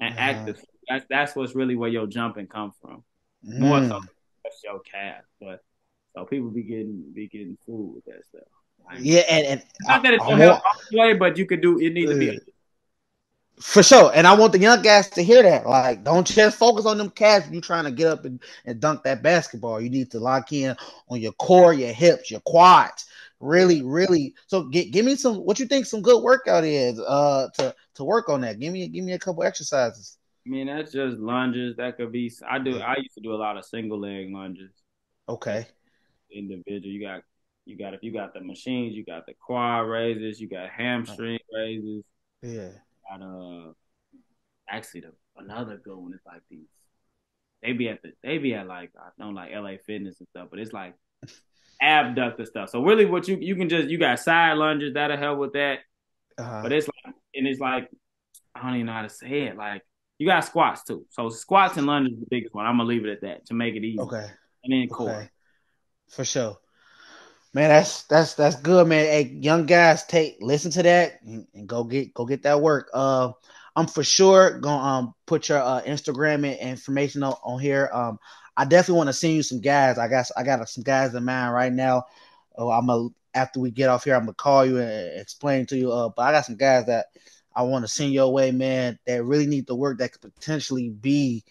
and uh-huh. active. That's that's what's really where your jumping come from. Mm. More so that's your calf, but so people be getting be getting fooled with that stuff. Like, yeah, and, and not that it's gonna help play, but you could do it needs to be for sure. And I want the young guys to hear that. Like, don't just focus on them calves. You trying to get up and, and dunk that basketball. You need to lock in on your core, your hips, your quads. Really, really. So get, give me some what you think some good workout is uh to to work on that. Give me give me a couple exercises. I mean, that's just lunges. That could be. I do. I used to do a lot of single leg lunges. Okay. Individual. You got. You got. If you got the machines, you got the quad raises. You got hamstring raises. Yeah. Got uh. Actually, the another good one is like these. They be at the. They be at like I don't like LA Fitness and stuff, but it's like abductor stuff. So really, what you you can just you got side lunges that'll help with that. Uh-huh. But it's like and it's like I don't even know how to say it. Like you got squats too. So squats and lunges is the biggest one. I'm gonna leave it at that to make it easy. Okay. And then core. Okay. For sure. Man, that's that's that's good, man. Hey, young guys, take listen to that and, and go get go get that work. Uh, I'm for sure gonna um put your uh, Instagram and information on, on here. Um, I definitely want to send you some guys. I got I got some guys in mind right now. Oh, I'm a after we get off here, I'm gonna call you and explain to you. Uh, but I got some guys that I want to send your way, man, that really need the work that could potentially be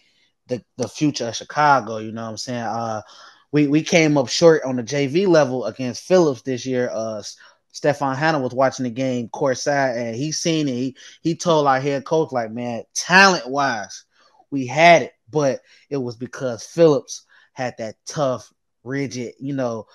the, the future of Chicago. You know what I'm saying? Uh, we, we came up short on the JV level against Phillips this year. Uh, Stefan Hanna was watching the game courtside and he seen it. He, he told our head coach, like, man, talent wise, we had it, but it was because Phillips had that tough, rigid, you know,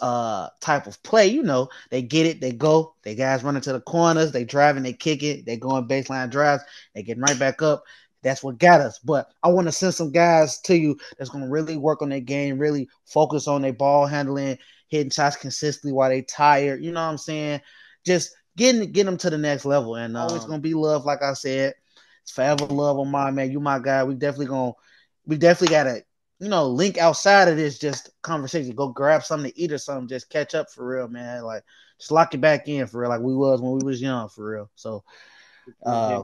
uh type of play. You know, they get it, they go, they guys running to the corners, they driving, they kick it, they going baseline drives, they getting right back up. That's what got us. But I want to send some guys to you that's going to really work on their game, really focus on their ball handling, hitting shots consistently while they tired. You know what I'm saying? Just getting get them to the next level. And uh, it's going to be love, like I said. It's forever love on my man. You my guy. We definitely going to we definitely got to you know, link outside of this just conversation. Go grab something to eat or something. Just catch up for real, man. Like just lock it back in for real, like we was when we was young for real. So uh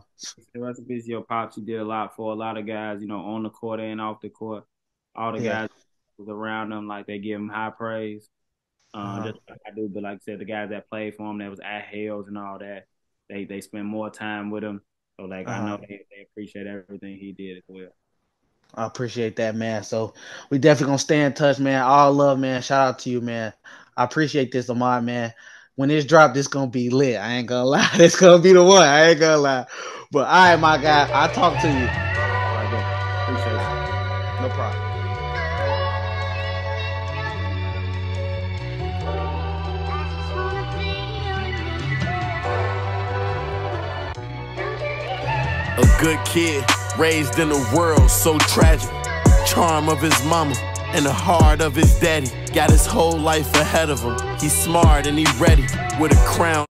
rest in your pops. You did a lot for a lot of guys, you know, on the court and off the court. All the yeah. guys was around them, like they give him high praise. Uh, uh-huh. Just like I do, but like I said, the guys that played for him, that was at Hales and all that, they they spend more time with him. So like uh-huh. I know they, they appreciate everything he did as well. I appreciate that, man. So we definitely gonna stay in touch, man. All love, man. Shout out to you, man. I appreciate this, Ahmad, man. When this drop, this gonna be lit. I ain't gonna lie. This gonna be the one. I ain't gonna lie. But all right, my guy. I'll talk to you. No problem. A good kid, raised in a world so tragic. Charm of his mama and the heart of his daddy. Got his whole life ahead of him. He's smart and he ready with a crown.